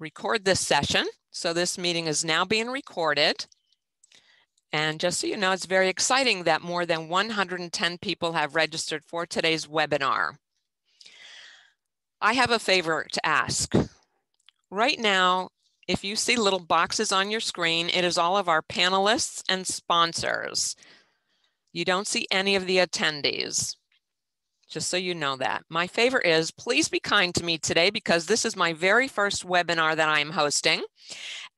record this session. So this meeting is now being recorded. And just so you know, it's very exciting that more than 110 people have registered for today's webinar. I have a favor to ask. Right now, if you see little boxes on your screen, it is all of our panelists and sponsors. You don't see any of the attendees just so you know that. My favor is please be kind to me today because this is my very first webinar that I'm hosting.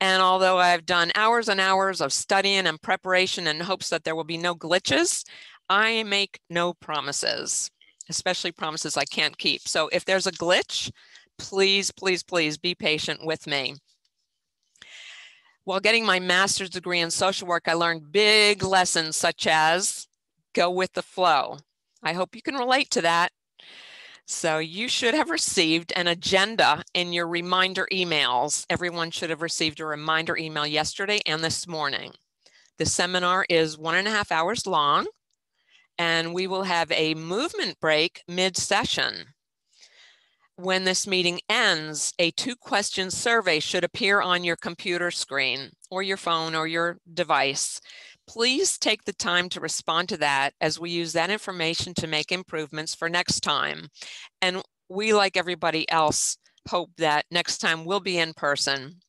And although I've done hours and hours of studying and preparation in hopes that there will be no glitches, I make no promises, especially promises I can't keep. So if there's a glitch, please, please, please be patient with me. While getting my master's degree in social work, I learned big lessons such as go with the flow. I hope you can relate to that. So you should have received an agenda in your reminder emails. Everyone should have received a reminder email yesterday and this morning. The seminar is one and a half hours long and we will have a movement break mid-session. When this meeting ends, a two question survey should appear on your computer screen or your phone or your device please take the time to respond to that as we use that information to make improvements for next time. And we, like everybody else, hope that next time we'll be in person.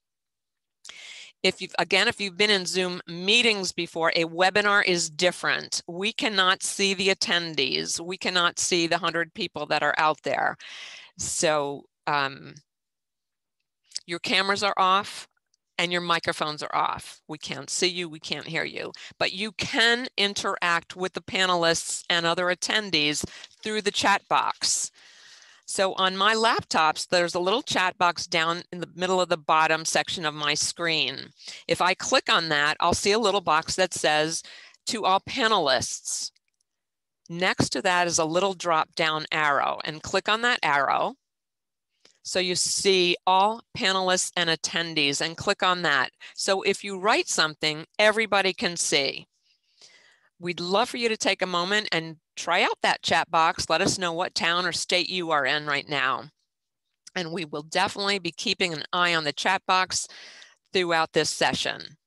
If you've, again, if you've been in Zoom meetings before, a webinar is different. We cannot see the attendees. We cannot see the 100 people that are out there. So um, your cameras are off and your microphones are off. We can't see you, we can't hear you, but you can interact with the panelists and other attendees through the chat box. So on my laptops, there's a little chat box down in the middle of the bottom section of my screen. If I click on that, I'll see a little box that says to all panelists. Next to that is a little drop down arrow and click on that arrow so you see all panelists and attendees and click on that. So if you write something, everybody can see. We'd love for you to take a moment and try out that chat box. Let us know what town or state you are in right now. And we will definitely be keeping an eye on the chat box throughout this session.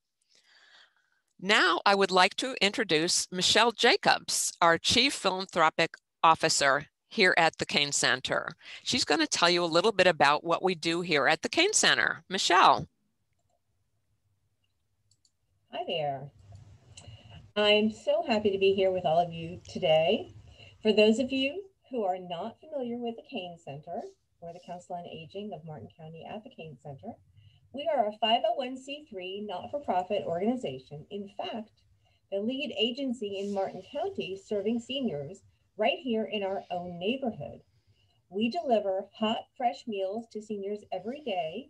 Now I would like to introduce Michelle Jacobs, our Chief Philanthropic Officer here at the Kane Center. She's going to tell you a little bit about what we do here at the Kane Center. Michelle. Hi there. I'm so happy to be here with all of you today. For those of you who are not familiar with the Kane Center or the Council on Aging of Martin County at the Kane Center, we are a 501c3 not-for-profit organization. In fact, the lead agency in Martin County serving seniors right here in our own neighborhood. We deliver hot, fresh meals to seniors every day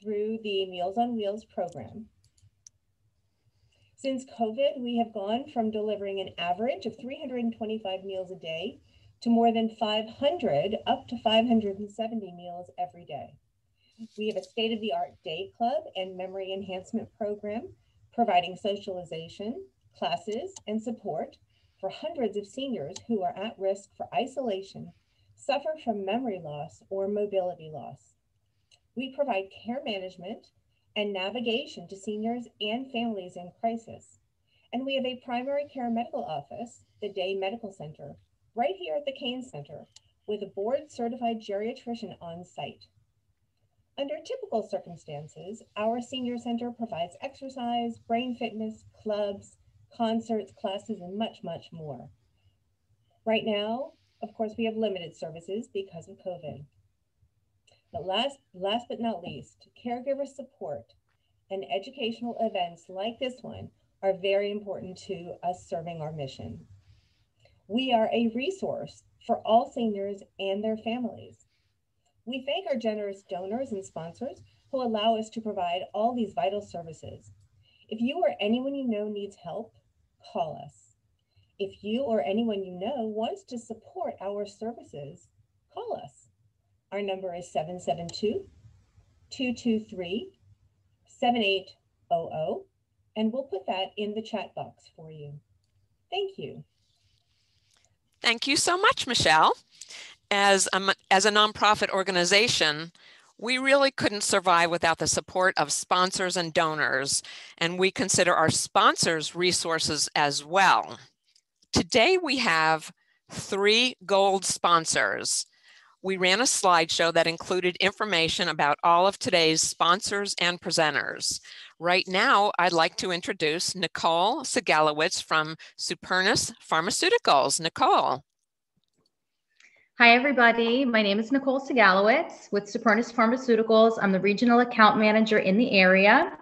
through the Meals on Wheels program. Since COVID, we have gone from delivering an average of 325 meals a day to more than 500, up to 570 meals every day. We have a state of the art day club and memory enhancement program, providing socialization, classes, and support for hundreds of seniors who are at risk for isolation, suffer from memory loss or mobility loss. We provide care management and navigation to seniors and families in crisis. And we have a primary care medical office, the Day Medical Center, right here at the Kane Center with a board certified geriatrician on site. Under typical circumstances, our senior center provides exercise, brain fitness, clubs, concerts, classes, and much, much more. Right now, of course, we have limited services because of COVID. But last, last but not least, caregiver support and educational events like this one are very important to us serving our mission. We are a resource for all seniors and their families. We thank our generous donors and sponsors who allow us to provide all these vital services. If you or anyone you know needs help, call us. If you or anyone you know wants to support our services, call us. Our number is 772 223 7800, and we'll put that in the chat box for you. Thank you. Thank you so much, Michelle. as a, as a nonprofit organization, we really couldn't survive without the support of sponsors and donors, and we consider our sponsors resources as well. Today we have three gold sponsors. We ran a slideshow that included information about all of today's sponsors and presenters. Right now, I'd like to introduce Nicole Sigalowitz from Supernus Pharmaceuticals. Nicole. Hi, everybody. My name is Nicole Sigalowitz with Supernus Pharmaceuticals. I'm the regional account manager in the area.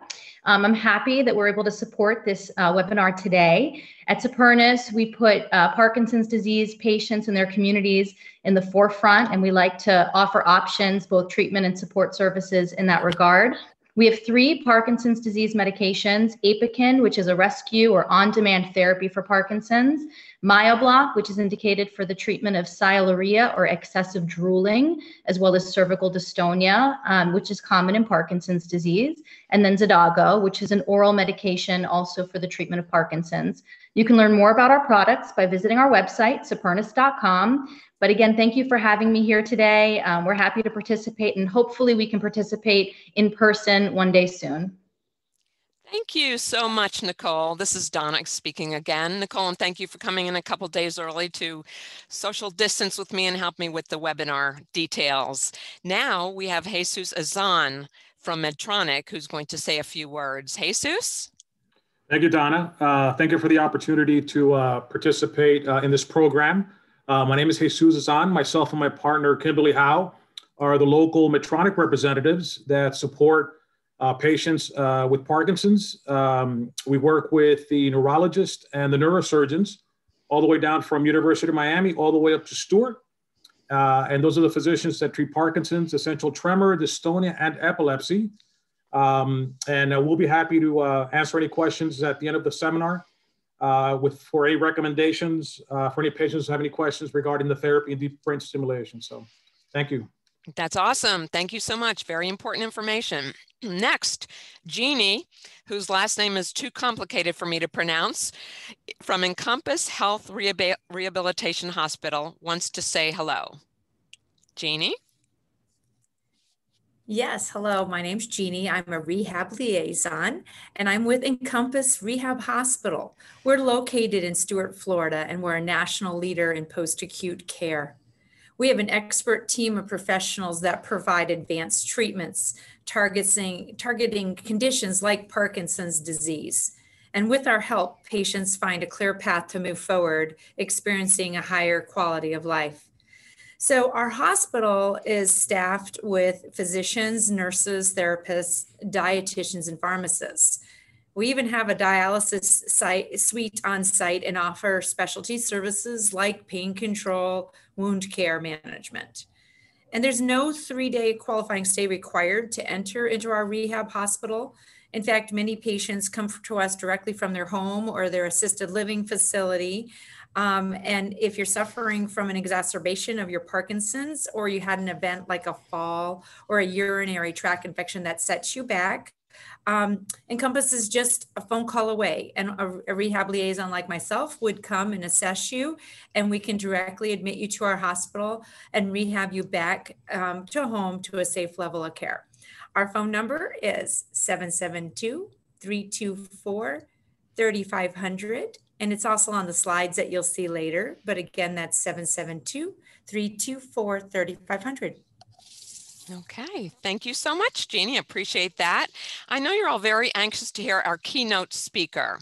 Um, I'm happy that we're able to support this uh, webinar today. At Supernus, we put uh, Parkinson's disease patients and their communities in the forefront, and we like to offer options, both treatment and support services in that regard. We have three Parkinson's disease medications, Apokyn, which is a rescue or on-demand therapy for Parkinson's, Myobloc, which is indicated for the treatment of sialorrhea or excessive drooling, as well as cervical dystonia, um, which is common in Parkinson's disease, and then Xadago, which is an oral medication also for the treatment of Parkinson's. You can learn more about our products by visiting our website, supernus.com. But again, thank you for having me here today. Um, we're happy to participate and hopefully we can participate in person one day soon. Thank you so much, Nicole. This is Donna speaking again. Nicole, and thank you for coming in a couple days early to social distance with me and help me with the webinar details. Now we have Jesus Azan from Medtronic who's going to say a few words. Jesus? Thank you, Donna. Uh, thank you for the opportunity to uh, participate uh, in this program. Uh, my name is Jesus Azan. Myself and my partner, Kimberly Howe, are the local Medtronic representatives that support uh, patients uh, with Parkinson's. Um, we work with the neurologist and the neurosurgeons all the way down from University of Miami all the way up to Stuart. Uh, and those are the physicians that treat Parkinson's, essential tremor, dystonia, and epilepsy. Um, and uh, we'll be happy to uh, answer any questions at the end of the seminar uh, with for a recommendations uh, for any patients who have any questions regarding the therapy and deep brain stimulation. So thank you. That's awesome. Thank you so much. Very important information. Next, Jeannie, whose last name is too complicated for me to pronounce, from Encompass Health Rehabilitation Hospital, wants to say hello. Jeannie? Yes, hello. My name's Jeannie. I'm a rehab liaison and I'm with Encompass Rehab Hospital. We're located in Stuart, Florida, and we're a national leader in post acute care. We have an expert team of professionals that provide advanced treatments targeting, targeting conditions like Parkinson's disease. And with our help, patients find a clear path to move forward, experiencing a higher quality of life. So, our hospital is staffed with physicians, nurses, therapists, dietitians, and pharmacists. We even have a dialysis site, suite on site and offer specialty services like pain control, wound care management. And there's no three day qualifying stay required to enter into our rehab hospital. In fact, many patients come to us directly from their home or their assisted living facility um, and if you're suffering from an exacerbation of your Parkinson's, or you had an event like a fall or a urinary tract infection that sets you back, um, Encompass is just a phone call away, and a, a, rehab liaison like myself would come and assess you, and we can directly admit you to our hospital and rehab you back um, to home to a safe level of care. Our phone number is 772 324 3500 and it's also on the slides that you'll see later. But again, that's 772 324 3500. Okay, thank you so much, Jeannie. Appreciate that. I know you're all very anxious to hear our keynote speaker.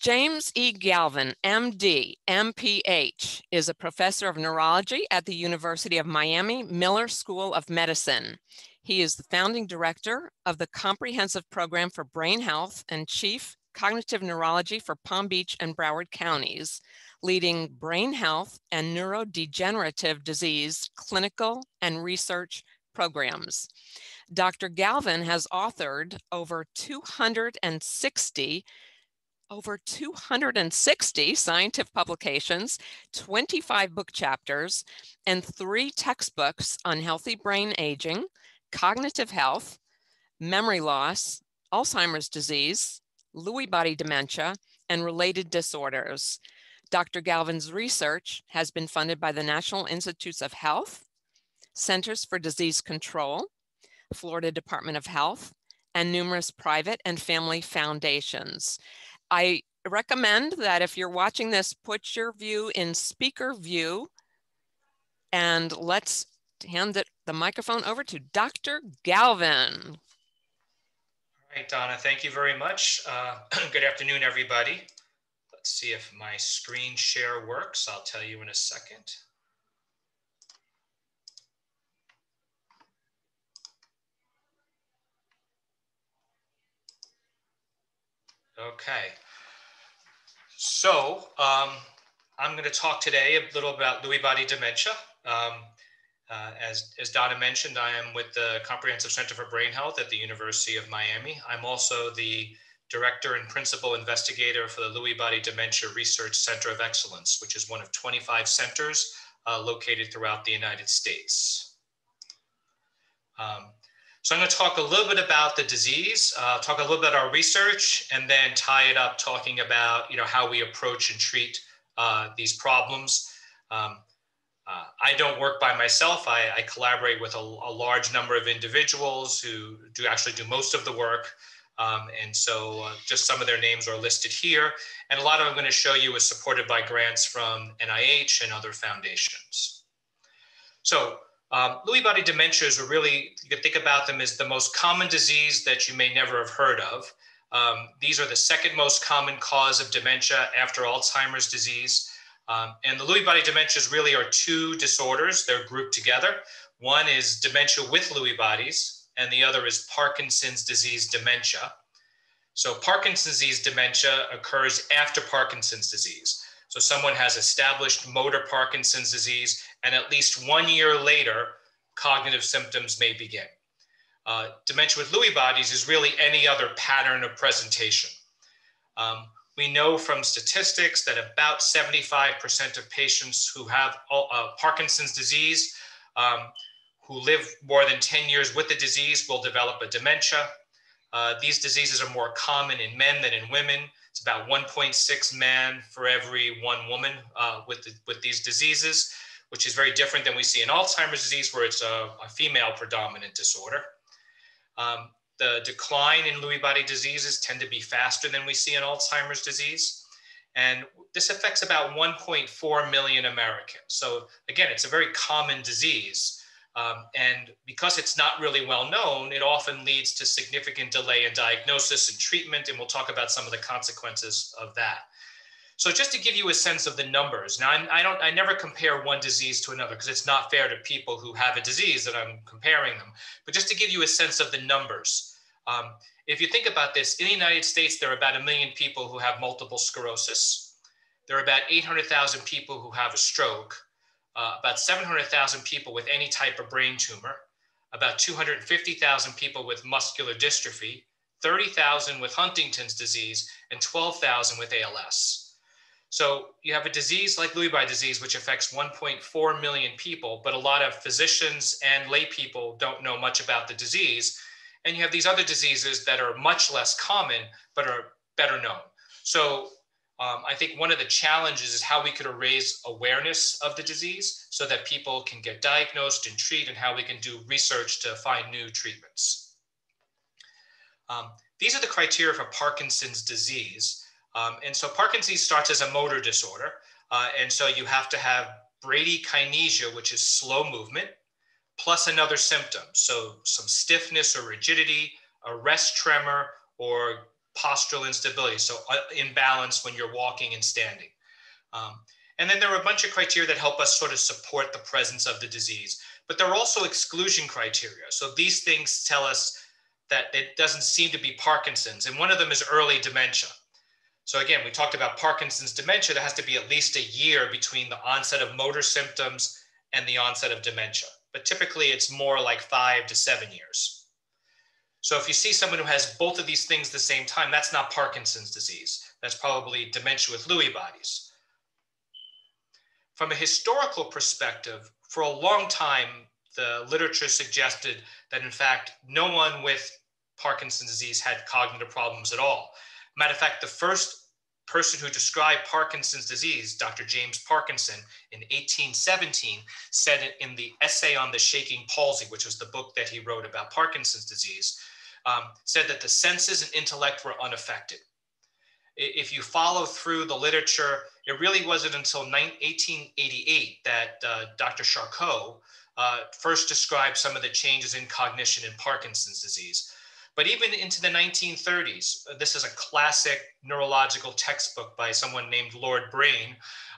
James E. Galvin, MD, MPH, is a professor of neurology at the University of Miami Miller School of Medicine. He is the founding director of the Comprehensive Program for Brain Health and chief cognitive neurology for Palm Beach and Broward counties, leading brain health and neurodegenerative disease clinical and research programs. Dr. Galvin has authored over 260 over 260 scientific publications, 25 book chapters, and three textbooks on healthy brain aging, cognitive health, memory loss, Alzheimer's disease, Lewy body dementia, and related disorders. Dr. Galvin's research has been funded by the National Institutes of Health, Centers for Disease Control, Florida Department of Health, and numerous private and family foundations. I recommend that if you're watching this, put your view in speaker view and let's hand the microphone over to Dr. Galvin. Right, Donna, thank you very much. Uh, good afternoon, everybody. Let's see if my screen share works. I'll tell you in a second. Okay. So um, I'm going to talk today a little about Lewy body dementia. Um, uh, as, as Donna mentioned, I am with the Comprehensive Center for Brain Health at the University of Miami. I'm also the director and principal investigator for the Lewy Body Dementia Research Center of Excellence, which is one of 25 centers uh, located throughout the United States. Um, so I'm going to talk a little bit about the disease, uh, talk a little bit about our research, and then tie it up talking about you know how we approach and treat uh, these problems. Um, uh, I don't work by myself. I, I collaborate with a, a, large number of individuals who do actually do most of the work. Um, and so uh, just some of their names are listed here. And a lot of I'm going to show you is supported by grants from NIH and other foundations. So um, Lewy body dementias are really, you can think about them as the most common disease that you may never have heard of. Um, these are the second most common cause of dementia after Alzheimer's disease. Um, and the Lewy body dementias really are two disorders. They're grouped together. One is dementia with Lewy bodies, and the other is Parkinson's disease dementia. So Parkinson's disease dementia occurs after Parkinson's disease. So someone has established motor Parkinson's disease, and at least one year later, cognitive symptoms may begin. Uh, dementia with Lewy bodies is really any other pattern of presentation. Um, we know from statistics that about 75% of patients who have uh, Parkinson's disease, um, who live more than 10 years with the disease, will develop a dementia. Uh, these diseases are more common in men than in women. It's about 1.6 men for every one woman uh, with, the, with these diseases, which is very different than we see in Alzheimer's disease, where it's a, a female predominant disorder. Um, the decline in Lewy body diseases tend to be faster than we see in Alzheimer's disease. And this affects about 1.4 million Americans. So again, it's a very common disease. Um, and because it's not really well known, it often leads to significant delay in diagnosis and treatment. And we'll talk about some of the consequences of that. So just to give you a sense of the numbers, now I, I don't, I never compare one disease to another because it's not fair to people who have a disease that I'm comparing them. But just to give you a sense of the numbers, um, if you think about this, in the United States, there are about a million people who have multiple sclerosis. There are about 800,000 people who have a stroke, uh, about 700,000 people with any type of brain tumor, about 250,000 people with muscular dystrophy, 30,000 with Huntington's disease, and 12,000 with ALS. So you have a disease like Lewy body disease, which affects 1.4 million people, but a lot of physicians and lay people don't know much about the disease. And you have these other diseases that are much less common, but are better known. So um, I think one of the challenges is how we could raise awareness of the disease so that people can get diagnosed and treat and how we can do research to find new treatments. Um, these are the criteria for Parkinson's disease. Um, and so Parkinson's starts as a motor disorder. Uh, and so you have to have bradykinesia, which is slow movement, plus another symptom. So some stiffness or rigidity, a rest tremor, or postural instability. So uh, imbalance when you're walking and standing. Um, and then there are a bunch of criteria that help us sort of support the presence of the disease. But there are also exclusion criteria. So these things tell us that it doesn't seem to be Parkinson's. And one of them is early dementia. So again, we talked about Parkinson's dementia. There has to be at least a year between the onset of motor symptoms and the onset of dementia. But typically it's more like five to seven years. So if you see someone who has both of these things at the same time, that's not Parkinson's disease. That's probably dementia with Lewy bodies. From a historical perspective, for a long time, the literature suggested that in fact, no one with Parkinson's disease had cognitive problems at all. Matter of fact, the first person who described Parkinson's disease, Dr. James Parkinson, in 1817, said in the essay on the shaking palsy, which was the book that he wrote about Parkinson's disease, um, said that the senses and intellect were unaffected. If you follow through the literature, it really wasn't until 1888 that uh, Dr. Charcot uh, first described some of the changes in cognition in Parkinson's disease. But even into the 1930s, uh, this is a classic neurological textbook by someone named Lord Brain,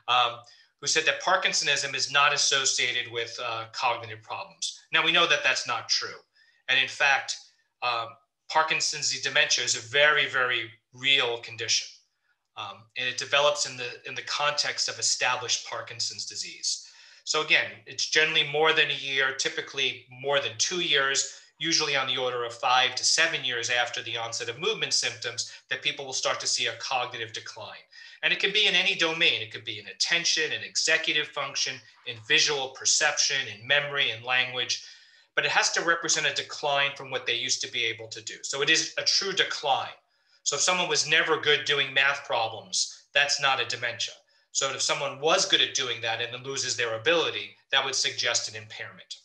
um, who said that Parkinsonism is not associated with uh, cognitive problems. Now we know that that's not true. And in fact, um, Parkinson's dementia is a very, very real condition. Um, and it develops in the, in the context of established Parkinson's disease. So again, it's generally more than a year, typically more than two years, usually on the order of five to seven years after the onset of movement symptoms, that people will start to see a cognitive decline. And it can be in any domain. It could be in attention, in executive function, in visual perception, in memory, in language, but it has to represent a decline from what they used to be able to do. So it is a true decline. So if someone was never good doing math problems, that's not a dementia. So if someone was good at doing that and then loses their ability, that would suggest an impairment.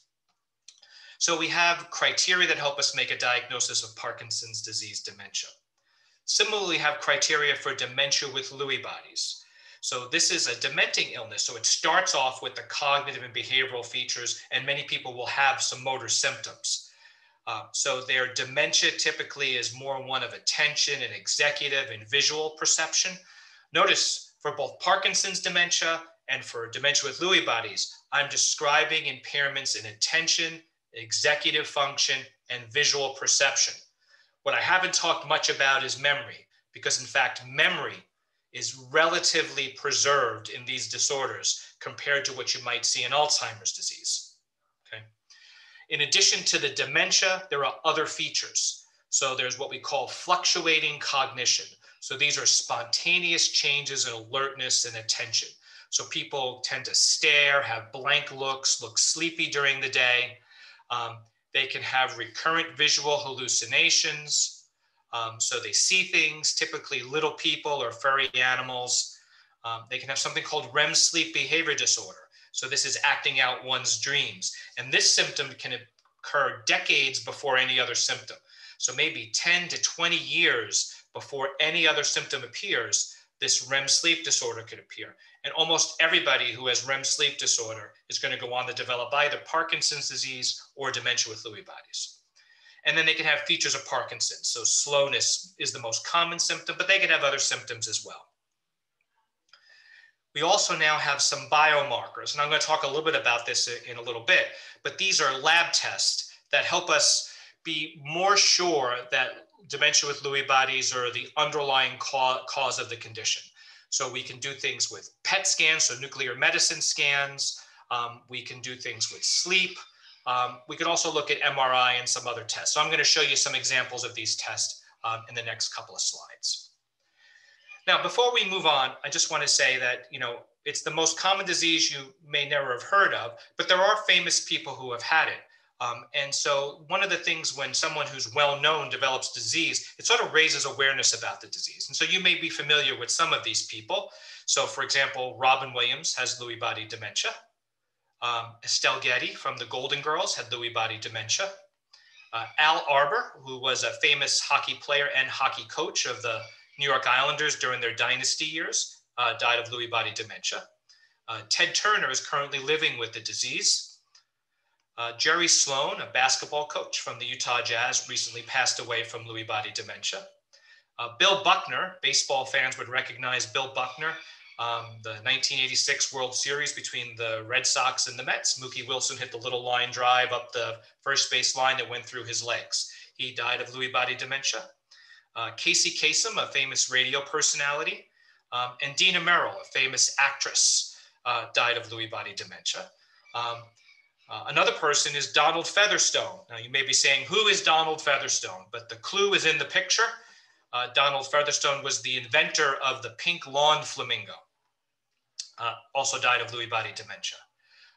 So we have criteria that help us make a diagnosis of Parkinson's disease dementia. Similarly, have criteria for dementia with Lewy bodies. So this is a dementing illness. So it starts off with the cognitive and behavioral features, and many people will have some motor symptoms. Uh, so their dementia typically is more one of attention and executive and visual perception. Notice for both Parkinson's dementia and for dementia with Lewy bodies, I'm describing impairments in attention, executive function, and visual perception. What I haven't talked much about is memory, because in fact, memory is relatively preserved in these disorders compared to what you might see in Alzheimer's disease. Okay. In addition to the dementia, there are other features. So there's what we call fluctuating cognition. So these are spontaneous changes in alertness and attention. So people tend to stare, have blank looks, look sleepy during the day. Um, they can have recurrent visual hallucinations. Um, so they see things, typically little people or furry animals. Um, they can have something called REM sleep behavior disorder. So this is acting out one's dreams. And this symptom can occur decades before any other symptom. So maybe 10 to 20 years before any other symptom appears, this REM sleep disorder could appear. And almost everybody who has REM sleep disorder is going to go on to develop either Parkinson's disease or dementia with Lewy bodies. And then they can have features of Parkinson's. So slowness is the most common symptom, but they can have other symptoms as well. We also now have some biomarkers, and I'm going to talk a little bit about this in a little bit, but these are lab tests that help us be more sure that dementia with Lewy bodies are the underlying cause of the condition. So we can do things with PET scans, so nuclear medicine scans. Um, we can do things with sleep. Um, we could also look at MRI and some other tests. So I'm going to show you some examples of these tests um, in the next couple of slides. Now, before we move on, I just want to say that, you know, it's the most common disease you may never have heard of, but there are famous people who have had it. Um, and so one of the things when someone who's well known develops disease, it sort of raises awareness about the disease. And so you may be familiar with some of these people. So for example, Robin Williams has Lewy body dementia. Um, Estelle Getty from the Golden Girls had Lewy body dementia. Uh, Al Arbour, who was a famous hockey player and hockey coach of the New York Islanders during their dynasty years, uh, died of Lewy body dementia. Uh, Ted Turner is currently living with the disease. Uh, Jerry Sloan, a basketball coach from the Utah Jazz, recently passed away from Lewy body dementia. Uh, Bill Buckner, baseball fans would recognize Bill Buckner, um, the 1986 World Series between the Red Sox and the Mets. Mookie Wilson hit the little line drive up the first base line that went through his legs. He died of Lewy body dementia. Uh, Casey Kasem, a famous radio personality, um, and Dina Merrill, a famous actress, uh, died of Lewy body dementia. Um, uh, another person is Donald Featherstone. Now, you may be saying, who is Donald Featherstone? But the clue is in the picture. Uh, Donald Featherstone was the inventor of the pink lawn flamingo. Uh, also died of Lewy body dementia.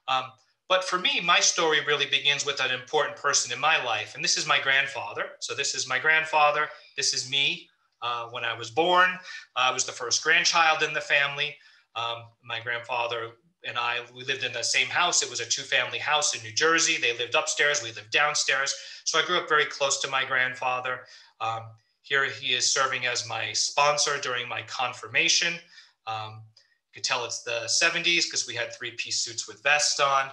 Um, but for me, my story really begins with an important person in my life, and this is my grandfather. So this is my grandfather. This is me uh, when I was born. I was the first grandchild in the family. Um, my grandfather and I, we lived in the same house. It was a two family house in New Jersey. They lived upstairs, we lived downstairs. So I grew up very close to my grandfather. Um, here he is serving as my sponsor during my confirmation. Um, you could tell it's the 70s because we had three piece suits with vests on.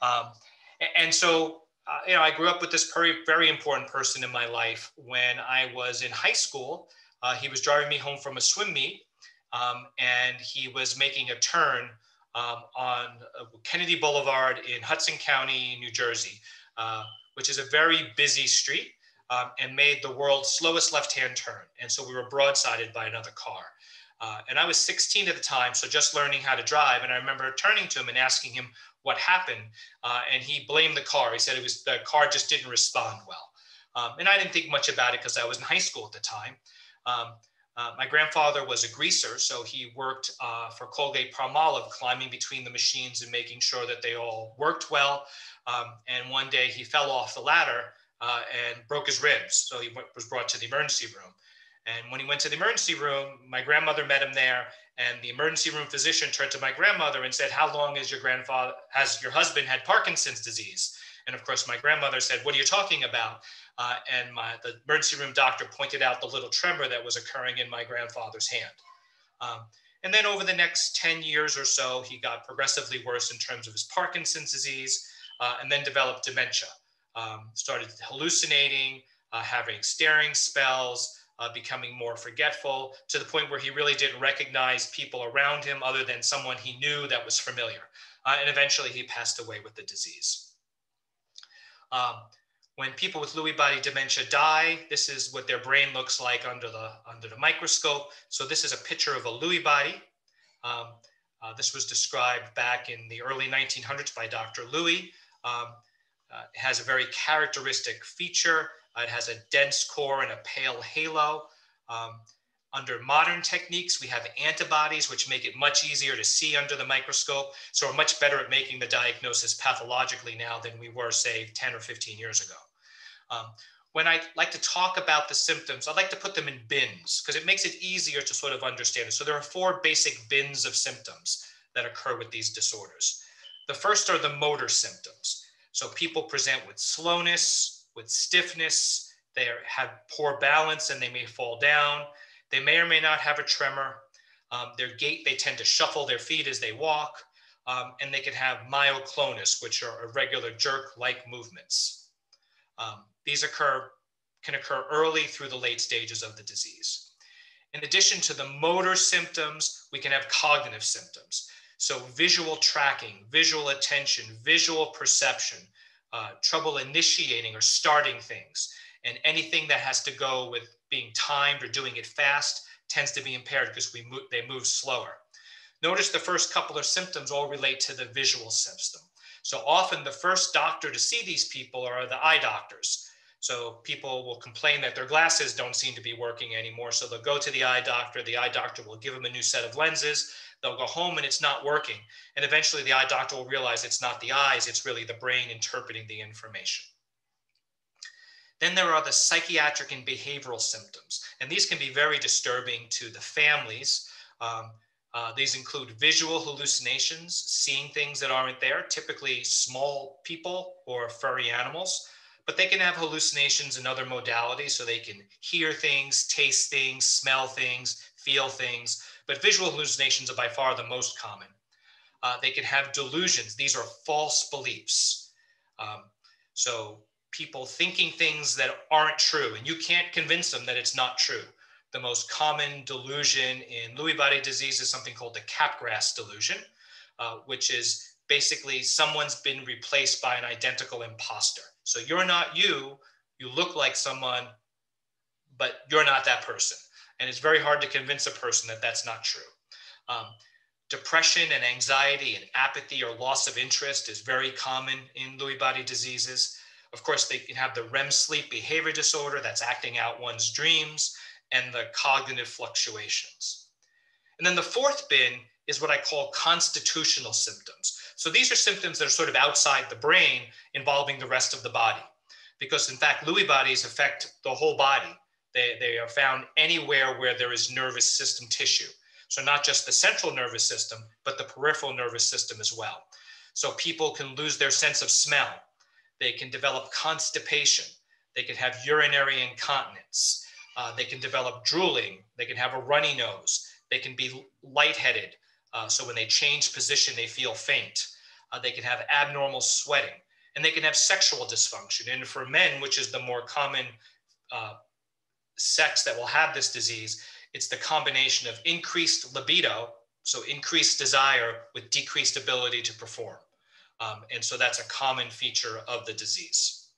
Um, and so, uh, you know, I grew up with this very, very important person in my life. When I was in high school, uh, he was driving me home from a swim meet um, and he was making a turn um, on uh, Kennedy Boulevard in Hudson County, New Jersey, uh, which is a very busy street um, and made the world's slowest left-hand turn. And so we were broadsided by another car. Uh, and I was 16 at the time, so just learning how to drive. And I remember turning to him and asking him what happened. Uh, and he blamed the car. He said it was the car just didn't respond well. Um, and I didn't think much about it because I was in high school at the time. Um, uh, my grandfather was a greaser, so he worked uh, for Colgate Palmolive, climbing between the machines and making sure that they all worked well. Um, and one day he fell off the ladder uh, and broke his ribs, so he was brought to the emergency room. And when he went to the emergency room, my grandmother met him there, and the emergency room physician turned to my grandmother and said, "How long has your grandfather, has your husband had Parkinson's disease?" And of course, my grandmother said, "What are you talking about?" Uh, and my, the emergency room doctor pointed out the little tremor that was occurring in my grandfather's hand. Um, and then over the next 10 years or so, he got progressively worse in terms of his Parkinson's disease uh, and then developed dementia. Um, started hallucinating, uh, having staring spells, uh, becoming more forgetful to the point where he really didn't recognize people around him other than someone he knew that was familiar. Uh, and eventually he passed away with the disease. Um, when people with Lewy body dementia die, this is what their brain looks like under the, under the microscope. So this is a picture of a Lewy body. Um, uh, this was described back in the early 1900s by Dr. Lewy. Um, uh, it has a very characteristic feature. Uh, it has a dense core and a pale halo. Um, under modern techniques, we have antibodies, which make it much easier to see under the microscope. So we're much better at making the diagnosis pathologically now than we were, say, 10 or 15 years ago. Um, when I like to talk about the symptoms, I like to put them in bins because it makes it easier to sort of understand it. So there are four basic bins of symptoms that occur with these disorders. The first are the motor symptoms. So people present with slowness, with stiffness, they have poor balance and they may fall down. They may or may not have a tremor. Um, their gait, they tend to shuffle their feet as they walk. Um, and they can have myoclonus, which are irregular jerk-like movements. Um, these occur, can occur early through the late stages of the disease. In addition to the motor symptoms, we can have cognitive symptoms. So visual tracking, visual attention, visual perception, uh, trouble initiating or starting things, and anything that has to go with being timed or doing it fast tends to be impaired because we they move slower. Notice the first couple of symptoms all relate to the visual system. So often the first doctor to see these people are the eye doctors. So people will complain that their glasses don't seem to be working anymore. So they'll go to the eye doctor. The eye doctor will give them a new set of lenses. They'll go home and it's not working. And eventually the eye doctor will realize it's not the eyes, it's really the brain interpreting the information. Then there are the psychiatric and behavioral symptoms. And these can be very disturbing to the families. Um, uh, these include visual hallucinations, seeing things that aren't there, typically small people or furry animals, but they can have hallucinations in other modalities. So they can hear things, taste things, smell things, feel things, but visual hallucinations are by far the most common. Uh, they can have delusions. These are false beliefs. Um, so people thinking things that aren't true, and you can't convince them that it's not true. The most common delusion in Lewy body disease is something called the Capgras delusion, uh, which is basically someone's been replaced by an identical imposter. So you're not you, you look like someone, but you're not that person. And it's very hard to convince a person that that's not true. Um, depression and anxiety and apathy or loss of interest is very common in Lewy body diseases. Of course, they can have the REM sleep behavior disorder that's acting out one's dreams and the cognitive fluctuations. And then the fourth bin is what I call constitutional symptoms. So these are symptoms that are sort of outside the brain involving the rest of the body. Because in fact, Lewy bodies affect the whole body. They, they are found anywhere where there is nervous system tissue. So not just the central nervous system, but the peripheral nervous system as well. So people can lose their sense of smell. They can develop constipation. They can have urinary incontinence. Uh, they can develop drooling. They can have a runny nose. They can be lightheaded. Uh, so when they change position, they feel faint. Uh, they can have abnormal sweating and they can have sexual dysfunction. And for men, which is the more common uh, sex that will have this disease, it's the combination of increased libido, so increased desire with decreased ability to perform. Um, and so that's a common feature of the disease.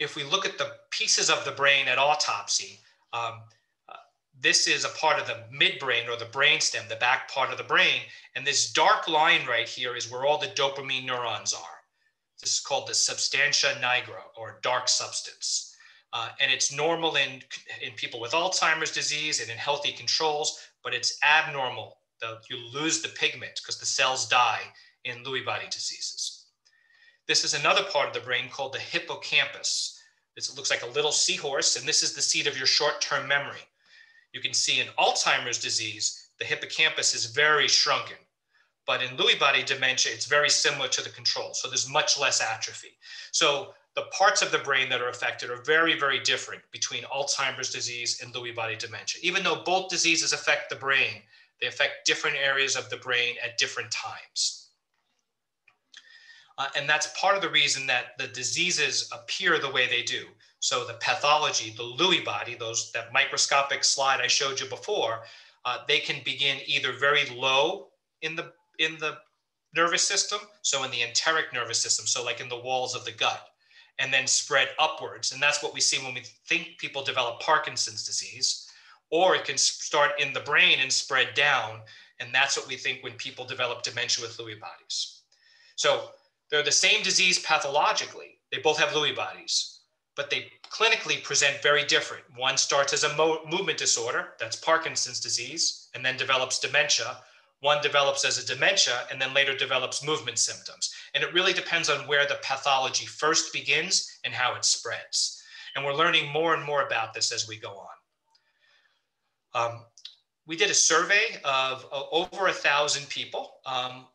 If we look at the pieces of the brain at autopsy, um, this is a part of the midbrain or the brainstem, the back part of the brain. And this dark line right here is where all the dopamine neurons are. This is called the substantia nigra or dark substance. Uh, and it's normal in, in people with Alzheimer's disease and in healthy controls, but it's abnormal. The, you lose the pigment because the cells die in Lewy body diseases. This is another part of the brain called the hippocampus. This looks like a little seahorse, and this is the seat of your short-term memory. You can see in Alzheimer's disease, the hippocampus is very shrunken. But in Lewy body dementia, it's very similar to the control. So there's much less atrophy. So the parts of the brain that are affected are very, very different between Alzheimer's disease and Lewy body dementia. Even though both diseases affect the brain, they affect different areas of the brain at different times. Uh, and that's part of the reason that the diseases appear the way they do. So the pathology, the Lewy body, those that microscopic slide I showed you before, uh, they can begin either very low in the in the nervous system, so in the enteric nervous system, so like in the walls of the gut, and then spread upwards. And that's what we see when we think people develop Parkinson's disease, or it can start in the brain and spread down. And that's what we think when people develop dementia with Lewy bodies. So they're the same disease pathologically. They both have Lewy bodies, but they clinically present very different. One starts as a mo- movement disorder, that's Parkinson's disease, and then develops dementia, one develops as a dementia and then later develops movement symptoms. And it really depends on where the pathology first begins and how it spreads. And we're learning more and more about this as we go on. Um, we did a survey of uh, over a thousand people, um,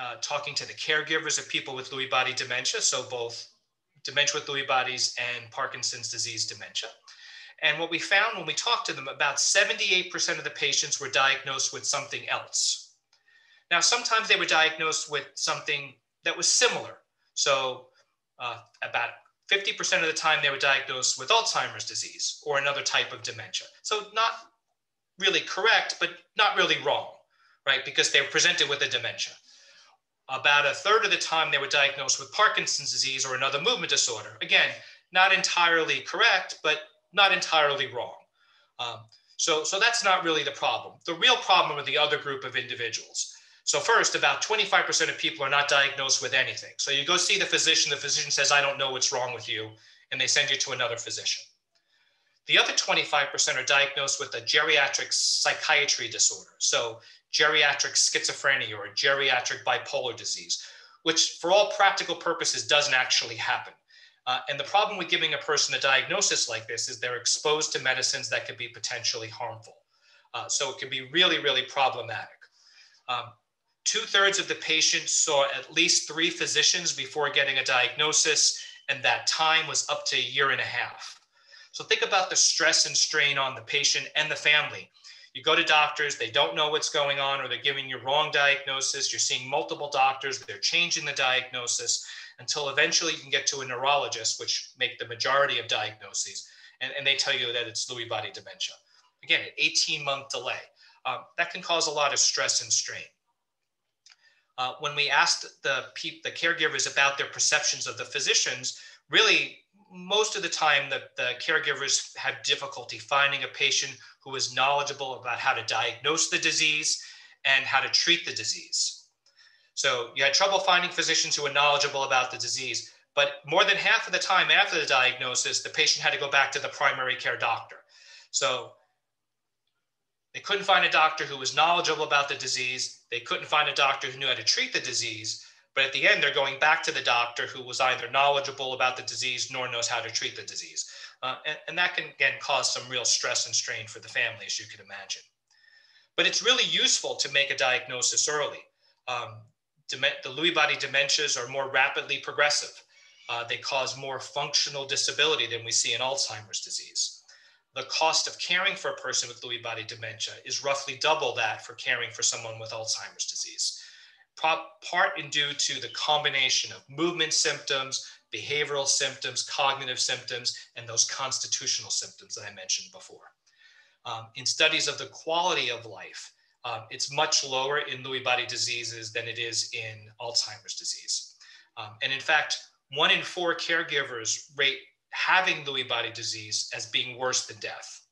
uh, talking to the caregivers of people with Lewy body dementia, so both dementia with Lewy bodies and Parkinson's disease dementia. And what we found when we talked to them, about 78% of the patients were diagnosed with something else. Now, sometimes they were diagnosed with something that was similar. So, uh, about 50% of the time, they were diagnosed with Alzheimer's disease or another type of dementia. So, not really correct, but not really wrong, right? Because they were presented with a dementia. About a third of the time, they were diagnosed with Parkinson's disease or another movement disorder. Again, not entirely correct, but not entirely wrong. Um, so, so that's not really the problem. The real problem are the other group of individuals. So first, about 25% of people are not diagnosed with anything. So you go see the physician, the physician says, I don't know what's wrong with you, and they send you to another physician. The other 25% are diagnosed with a geriatric psychiatry disorder. So geriatric schizophrenia or geriatric bipolar disease, which for all practical purposes doesn't actually happen. Uh, and the problem with giving a person a diagnosis like this is they're exposed to medicines that could be potentially harmful. Uh, so it can be really, really problematic. Um, Two thirds of the patients saw at least three physicians before getting a diagnosis, and that time was up to a year and a half. So think about the stress and strain on the patient and the family. You go to doctors, they don't know what's going on, or they're giving you wrong diagnosis. You're seeing multiple doctors, they're changing the diagnosis until eventually you can get to a neurologist, which make the majority of diagnoses, and, and they tell you that it's Lewy body dementia. Again, an 18 month delay. Um, that can cause a lot of stress and strain. Uh, when we asked the, the caregivers about their perceptions of the physicians, really most of the time the, the caregivers have difficulty finding a patient who was knowledgeable about how to diagnose the disease and how to treat the disease. So you had trouble finding physicians who were knowledgeable about the disease, but more than half of the time after the diagnosis, the patient had to go back to the primary care doctor. So they couldn't find a doctor who was knowledgeable about the disease. They couldn't find a doctor who knew how to treat the disease. But at the end, they're going back to the doctor who was either knowledgeable about the disease nor knows how to treat the disease. Uh, and, and that can, again, cause some real stress and strain for the family, as you can imagine. But it's really useful to make a diagnosis early. Um, the Lewy body dementias are more rapidly progressive. Uh, they cause more functional disability than we see in Alzheimer's disease. The cost of caring for a person with Lewy body dementia is roughly double that for caring for someone with Alzheimer's disease. Part in due to the combination of movement symptoms, behavioral symptoms, cognitive symptoms, and those constitutional symptoms that I mentioned before. Um, in studies of the quality of life, um, it's much lower in Lewy body diseases than it is in Alzheimer's disease. Um, and in fact, one in four caregivers rate having Lewy body disease as being worse than death.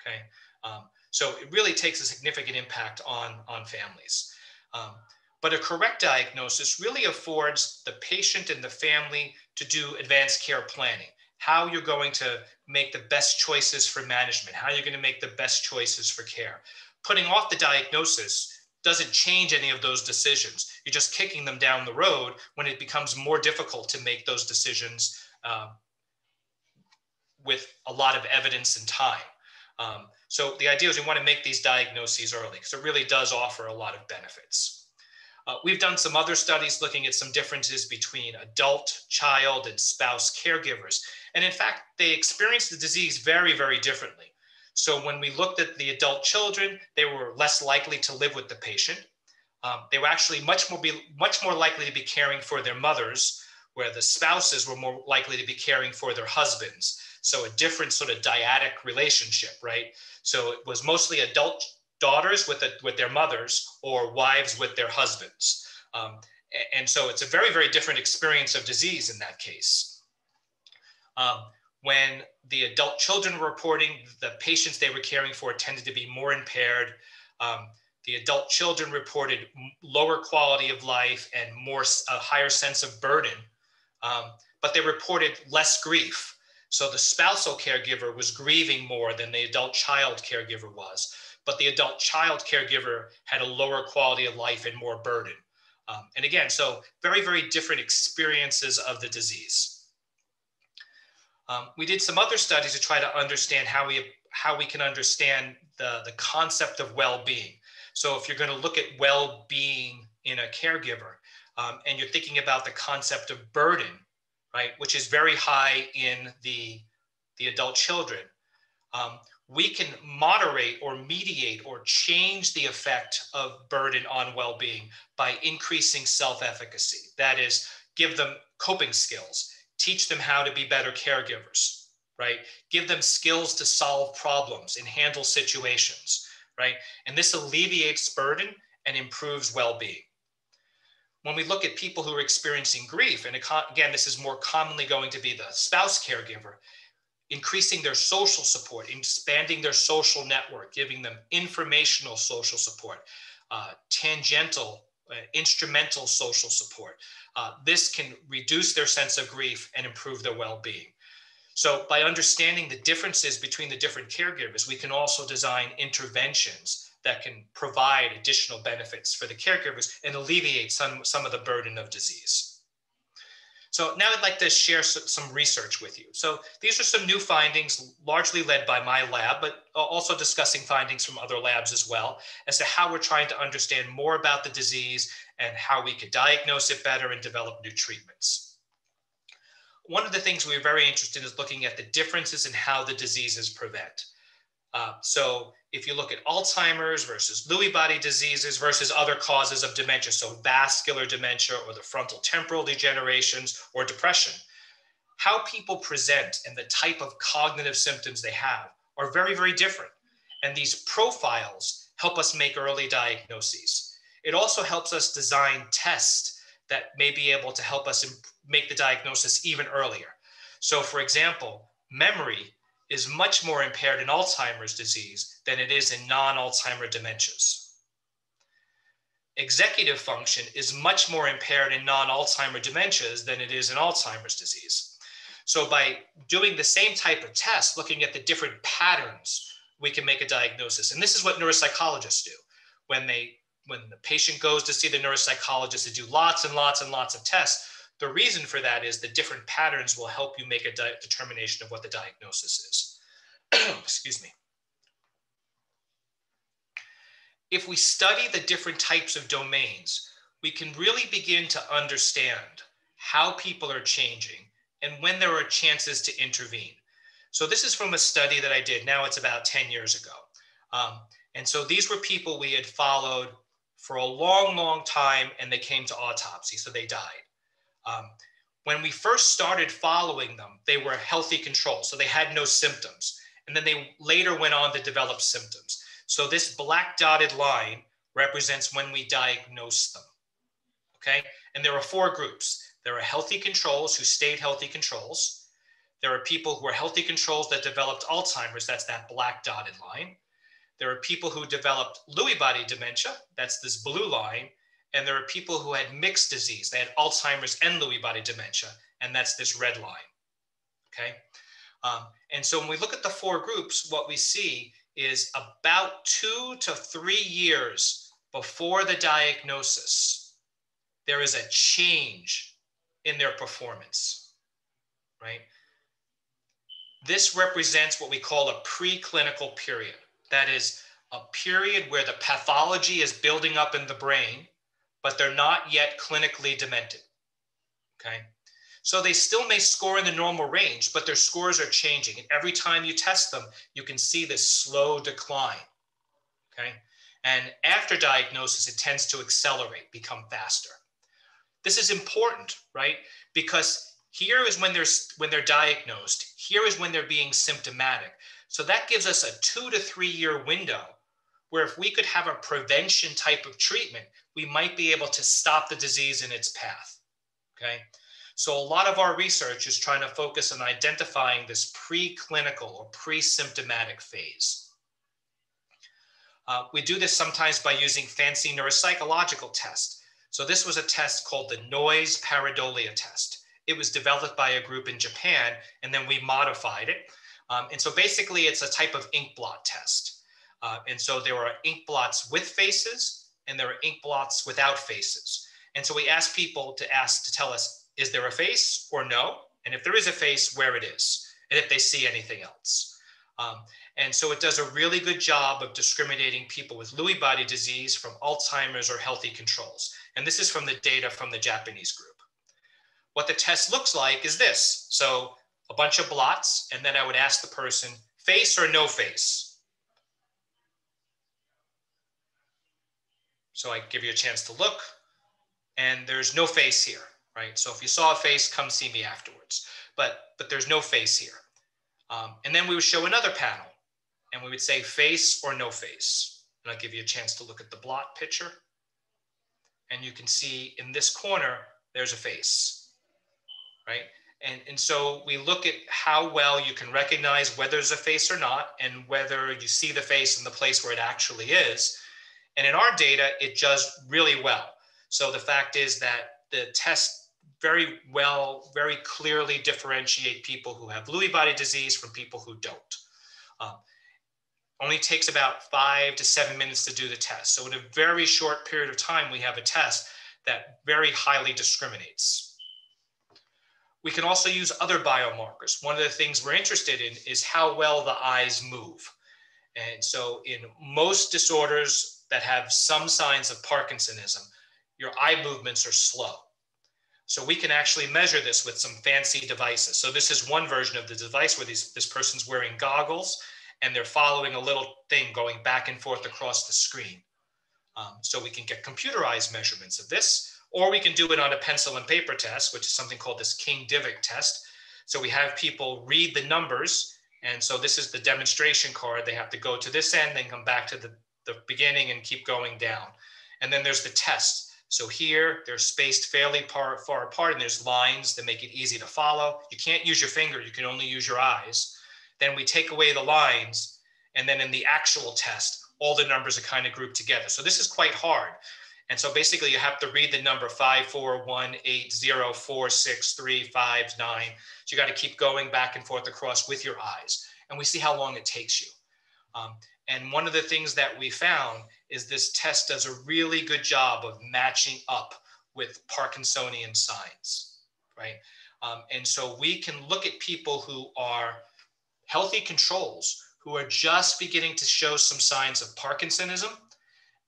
Okay, um, so it really takes a significant impact on, on families. Um, but a correct diagnosis really affords the patient and the family to do advanced care planning how you're going to make the best choices for management, how you're going to make the best choices for care putting off the diagnosis doesn't change any of those decisions. You're just kicking them down the road when it becomes more difficult to make those decisions uh, with a lot of evidence and time. Um, so the idea is we want to make these diagnoses early because it really does offer a lot of benefits. Uh, we've done some other studies looking at some differences between adult, child, and spouse caregivers. And in fact, they experience the disease very, very differently. So when we looked at the adult children, they were less likely to live with the patient. Um, they were actually much more, be, much more likely to be caring for their mothers, where the spouses were more likely to be caring for their husbands. So a different sort of dyadic relationship, right? So it was mostly adult daughters with, a, with their mothers or wives with their husbands. Um, and so it's a very, very different experience of disease in that case. Um, when the adult children were reporting, the patients they were caring for tended to be more impaired. Um, the adult children reported lower quality of life and more a higher sense of burden, um, but they reported less grief. So the spousal caregiver was grieving more than the adult child caregiver was, but the adult child caregiver had a lower quality of life and more burden. Um, and again, so very, very different experiences of the disease. Um, we did some other studies to try to understand how we how we can understand the, the concept of well-being. So if you're going to look at well-being in a caregiver, um, and you're thinking about the concept of burden, right, which is very high in the the adult children, um, we can moderate or mediate or change the effect of burden on well-being by increasing self-efficacy. That is, give them coping skills teach them how to be better caregivers, right? Give them skills to solve problems and handle situations, right? And this alleviates burden and improves well being. When we look at people who are experiencing grief, and again, this is more commonly going to be the spouse caregiver, increasing their social support, expanding their social network, giving them informational social support, uh, tangential, uh, instrumental social support, uh, this can reduce their sense of grief and improve their well-being. So by understanding the differences between the different caregivers, we can also design interventions that can provide additional benefits for the caregivers and alleviate some, some of the burden of disease. So now I'd like to share some research with you. So these are some new findings, largely led by my lab, but also discussing findings from other labs as well, as to how we're trying to understand more about the disease and how we could diagnose it better and develop new treatments. One of the things we are very interested in is looking at the differences in how the diseases prevent. Uh, so if you look at Alzheimer's versus Lewy body diseases versus other causes of dementia, so vascular dementia or the frontal temporal degenerations or depression, how people present and the type of cognitive symptoms they have are very, very different. And these profiles help us make early diagnoses. It also helps us design tests that may be able to help us make the diagnosis even earlier. So, for example, memory is much more impaired in Alzheimer's disease than it is in non Alzheimer dementias. Executive function is much more impaired in non Alzheimer dementias than it is in Alzheimer's disease. So, by doing the same type of test, looking at the different patterns, we can make a diagnosis. And this is what neuropsychologists do. When they when the patient goes to see the neuropsychologist, they do lots and lots and lots of tests The reason for that is the different patterns will help you make a determination of what the diagnosis is. Excuse me. If we study the different types of domains, we can really begin to understand how people are changing and when there are chances to intervene. So this is from a study that I did. Now it's about 10 years ago. Um, and so these were people we had followed for a long, long time and they came to autopsy, so they died. Um, when we first started following them, they were healthy controls, so they had no symptoms. And then they later went on to develop symptoms. So this black dotted line represents when we diagnose them. Okay, and there are four groups. There are healthy controls who stayed healthy controls. There are people who are healthy controls that developed Alzheimer's, that's that black dotted line. There are people who developed Lewy body dementia, that's this blue line. And there are people who had mixed disease, they had Alzheimer's and Lewy body dementia, and that's this red line. Okay. Um, and so when we look at the four groups, what we see is about two to three years before the diagnosis, there is a change in their performance, right? This represents what we call a preclinical period. That is a period where the pathology is building up in the brain, but they're not yet clinically demented, okay? So they still may score in the normal range, but their scores are changing. And every time you test them, you can see this slow decline. Okay. And after diagnosis, it tends to accelerate, become faster. This is important, right? Because here is when they're when they're diagnosed. Here is when they're being symptomatic. So that gives us a two to three year window where if we could have a prevention type of treatment, we might be able to stop the disease in its path. Okay. So a lot of our research is trying to focus on identifying this preclinical or pre-symptomatic phase. Uh, we do this sometimes by using fancy neuropsychological tests. So this was a test called the noise pareidolia test. It was developed by a group in Japan, and then we modified it. Um, and so basically, it's a type of ink blot test. Uh, and so there are ink blots with faces, and there are ink blots without faces. And so we ask people to ask to tell us is there a face or no? And if there is a face, where it is, and if they see anything else. Um, and so it does a really good job of discriminating people with Lewy body disease from Alzheimer's or healthy controls. And this is from the data from the Japanese group. What the test looks like is this. So a bunch of blots, and then I would ask the person, face or no face? So I give you a chance to look, and there's no face here right? So if you saw a face, come see me afterwards. But, but there's no face here. Um, and then we would show another panel and we would say face or no face. And I'll give you a chance to look at the blot picture. And you can see in this corner, there's a face, right? And, and so we look at how well you can recognize whether there's a face or not, and whether you see the face in the place where it actually is. And in our data, it does really well. So the fact is that the test very well, very clearly differentiate people who have Lewy body disease from people who don't. Um, only takes about five to seven minutes to do the test. So in a very short period of time, we have a test that very highly discriminates. We can also use other biomarkers. One of the things we're interested in is how well the eyes move. And so in most disorders that have some signs of Parkinsonism, your eye movements are slow. So we can actually measure this with some fancy devices. So this is one version of the device where these, this person's wearing goggles and they're following a little thing going back and forth across the screen. Um, so we can get computerized measurements of this, or we can do it on a pencil and paper test, which is something called this King-Devick test. So we have people read the numbers. And so this is the demonstration card. They have to go to this end, then come back to the, the beginning and keep going down. And then there's the test. So here they're spaced fairly far, far apart and there's lines that make it easy to follow. You can't use your finger, you can only use your eyes. Then we take away the lines and then in the actual test, all the numbers are kind of grouped together. So this is quite hard. And so basically you have to read the number five, four, one, eight, zero, four, six, three, five, nine. So you got to keep going back and forth across with your eyes. And we see how long it takes you. Um, and one of the things that we found is this test does a really good job of matching up with Parkinsonian signs. right? Um, and so we can look at people who are healthy controls who are just beginning to show some signs of Parkinsonism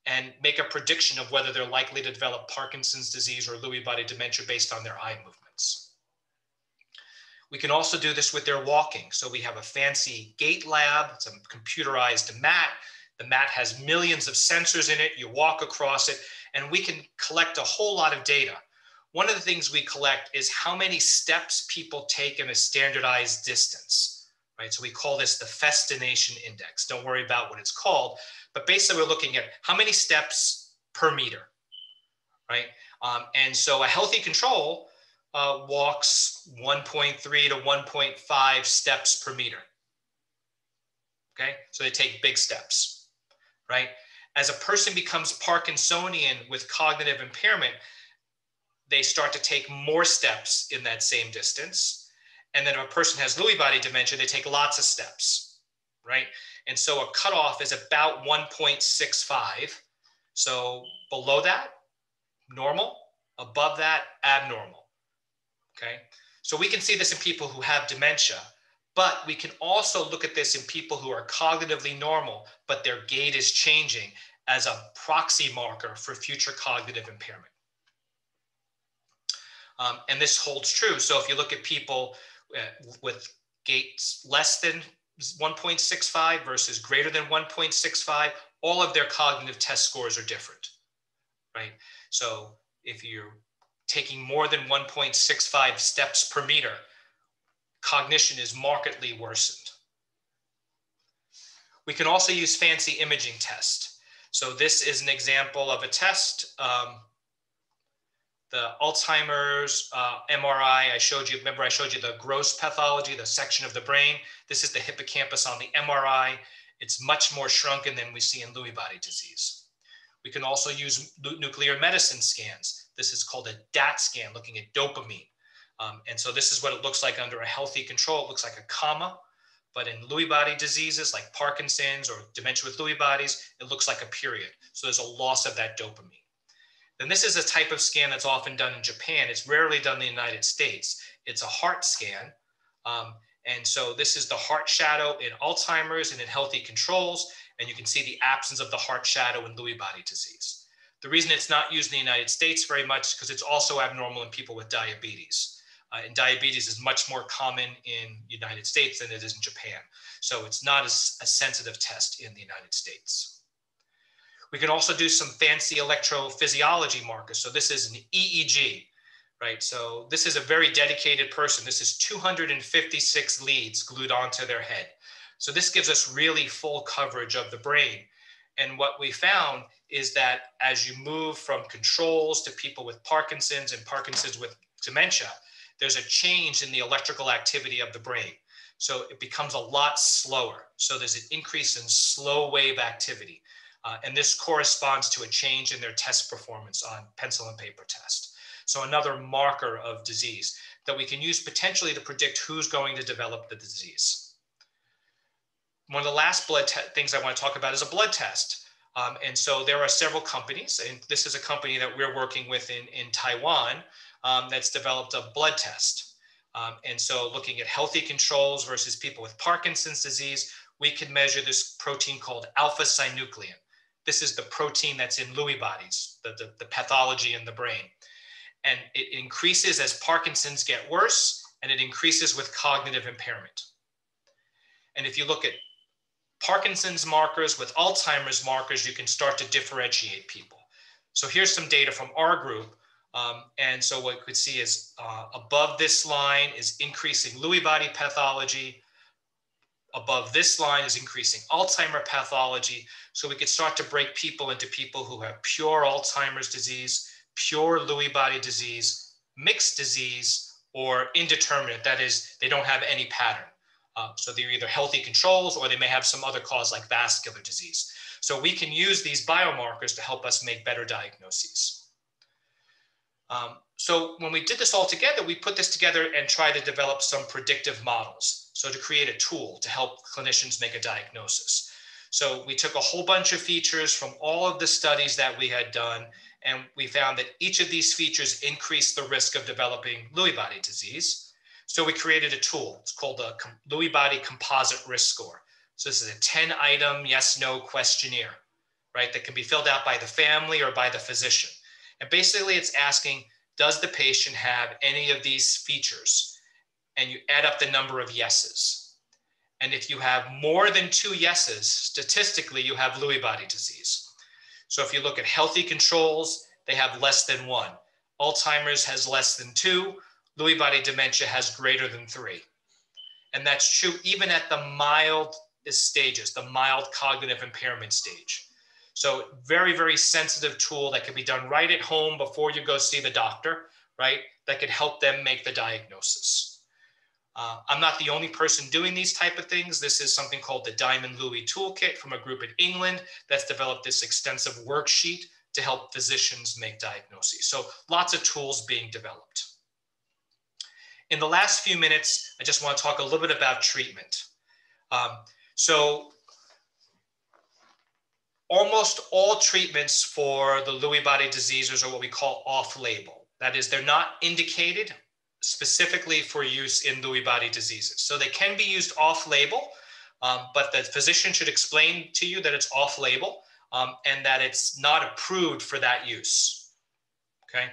and make a prediction of whether they're likely to develop Parkinson's disease or Lewy body dementia based on their eye movements. We can also do this with their walking. So we have a fancy gait lab, it's a computerized mat. The mat has millions of sensors in it. You walk across it, and we can collect a whole lot of data. One of the things we collect is how many steps people take in a standardized distance, right? So we call this the Festination Index. Don't worry about what it's called, but basically we're looking at how many steps per meter, right? Um, and so a healthy control uh, walks 1.3 to 1.5 steps per meter. Okay, so they take big steps, right? As a person becomes Parkinsonian with cognitive impairment, they start to take more steps in that same distance. And then if a person has Lewy body dementia, they take lots of steps, right? And so a cutoff is about 1.65. So below that, normal. Above that, abnormal. Okay. So we can see this in people who have dementia, but we can also look at this in people who are cognitively normal, but their gait is changing as a proxy marker for future cognitive impairment. Um, and this holds true. So if you look at people uh, with gaits less than 1.65 versus greater than 1.65, all of their cognitive test scores are different, right? So if you're taking more than 1.65 steps per meter, cognition is markedly worsened. We can also use fancy imaging tests. So this is an example of a test. Um, the Alzheimer's uh, MRI, I showed you, remember I showed you the gross pathology, the section of the brain. This is the hippocampus on the MRI. It's much more shrunken than we see in Lewy body disease. We can also use nuclear medicine scans. This is called a DAT scan, looking at dopamine. Um, and so this is what it looks like under a healthy control. It looks like a comma, but in Lewy body diseases like Parkinson's or dementia with Lewy bodies, it looks like a period. So there's a loss of that dopamine. Then this is a type of scan that's often done in Japan. It's rarely done in the United States. It's a heart scan. Um, and so this is the heart shadow in Alzheimer's and in healthy controls. And you can see the absence of the heart shadow in Lewy body disease. The reason it's not used in the United States very much is because it's also abnormal in people with diabetes. Uh, and diabetes is much more common in the United States than it is in Japan. So it's not as a sensitive test in the United States. We can also do some fancy electrophysiology markers. So this is an EEG, right? So this is a very dedicated person. This is 256 leads glued onto their head. So this gives us really full coverage of the brain. And what we found is that as you move from controls to people with Parkinson's and Parkinson's with dementia, there's a change in the electrical activity of the brain. So it becomes a lot slower. So there's an increase in slow wave activity. Uh, and this corresponds to a change in their test performance on pencil and paper test. So another marker of disease that we can use potentially to predict who's going to develop the disease. One of the last blood things I want to talk about is a blood test. Um, and so there are several companies, and this is a company that we're working with in, in Taiwan um, that's developed a blood test. Um, and so looking at healthy controls versus people with Parkinson's disease, we can measure this protein called alpha synuclein. This is the protein that's in Lewy bodies, the, the, the pathology in the brain. And it increases as Parkinson's get worse, and it increases with cognitive impairment. And if you look at Parkinson's markers with Alzheimer's markers, you can start to differentiate people. So here's some data from our group. Um, and so what we could see is uh, above this line is increasing Lewy body pathology above this line is increasing Alzheimer pathology. So we could start to break people into people who have pure Alzheimer's disease, pure Lewy body disease, mixed disease, or indeterminate. That is, they don't have any pattern. Uh, so they're either healthy controls or they may have some other cause like vascular disease. So we can use these biomarkers to help us make better diagnoses. Um, so when we did this all together, we put this together and try to develop some predictive models. So to create a tool to help clinicians make a diagnosis. So we took a whole bunch of features from all of the studies that we had done and we found that each of these features increased the risk of developing Lewy body disease. So we created a tool. It's called the Lewy body composite risk score. So this is a 10 item yes no questionnaire, right? That can be filled out by the family or by the physician. And basically it's asking, does the patient have any of these features? And you add up the number of yeses. And if you have more than two yeses, statistically, you have Lewy body disease. So if you look at healthy controls, they have less than one. Alzheimer's has less than two. Lewy body dementia has greater than three. And that's true even at the mild stages, the mild cognitive impairment stage. So very, very sensitive tool that can be done right at home before you go see the doctor, right? That could help them make the diagnosis. Uh, I'm not the only person doing these type of things. This is something called the Diamond Lewy Toolkit from a group in England that's developed this extensive worksheet to help physicians make diagnoses. So lots of tools being developed. In the last few minutes, I just want to talk a little bit about treatment. Um, so almost all treatments for the Lewy body diseases are what we call off-label. That is, they're not indicated specifically for use in Lewy body diseases. So they can be used off-label, um, but the physician should explain to you that it's off-label um, and that it's not approved for that use. Okay.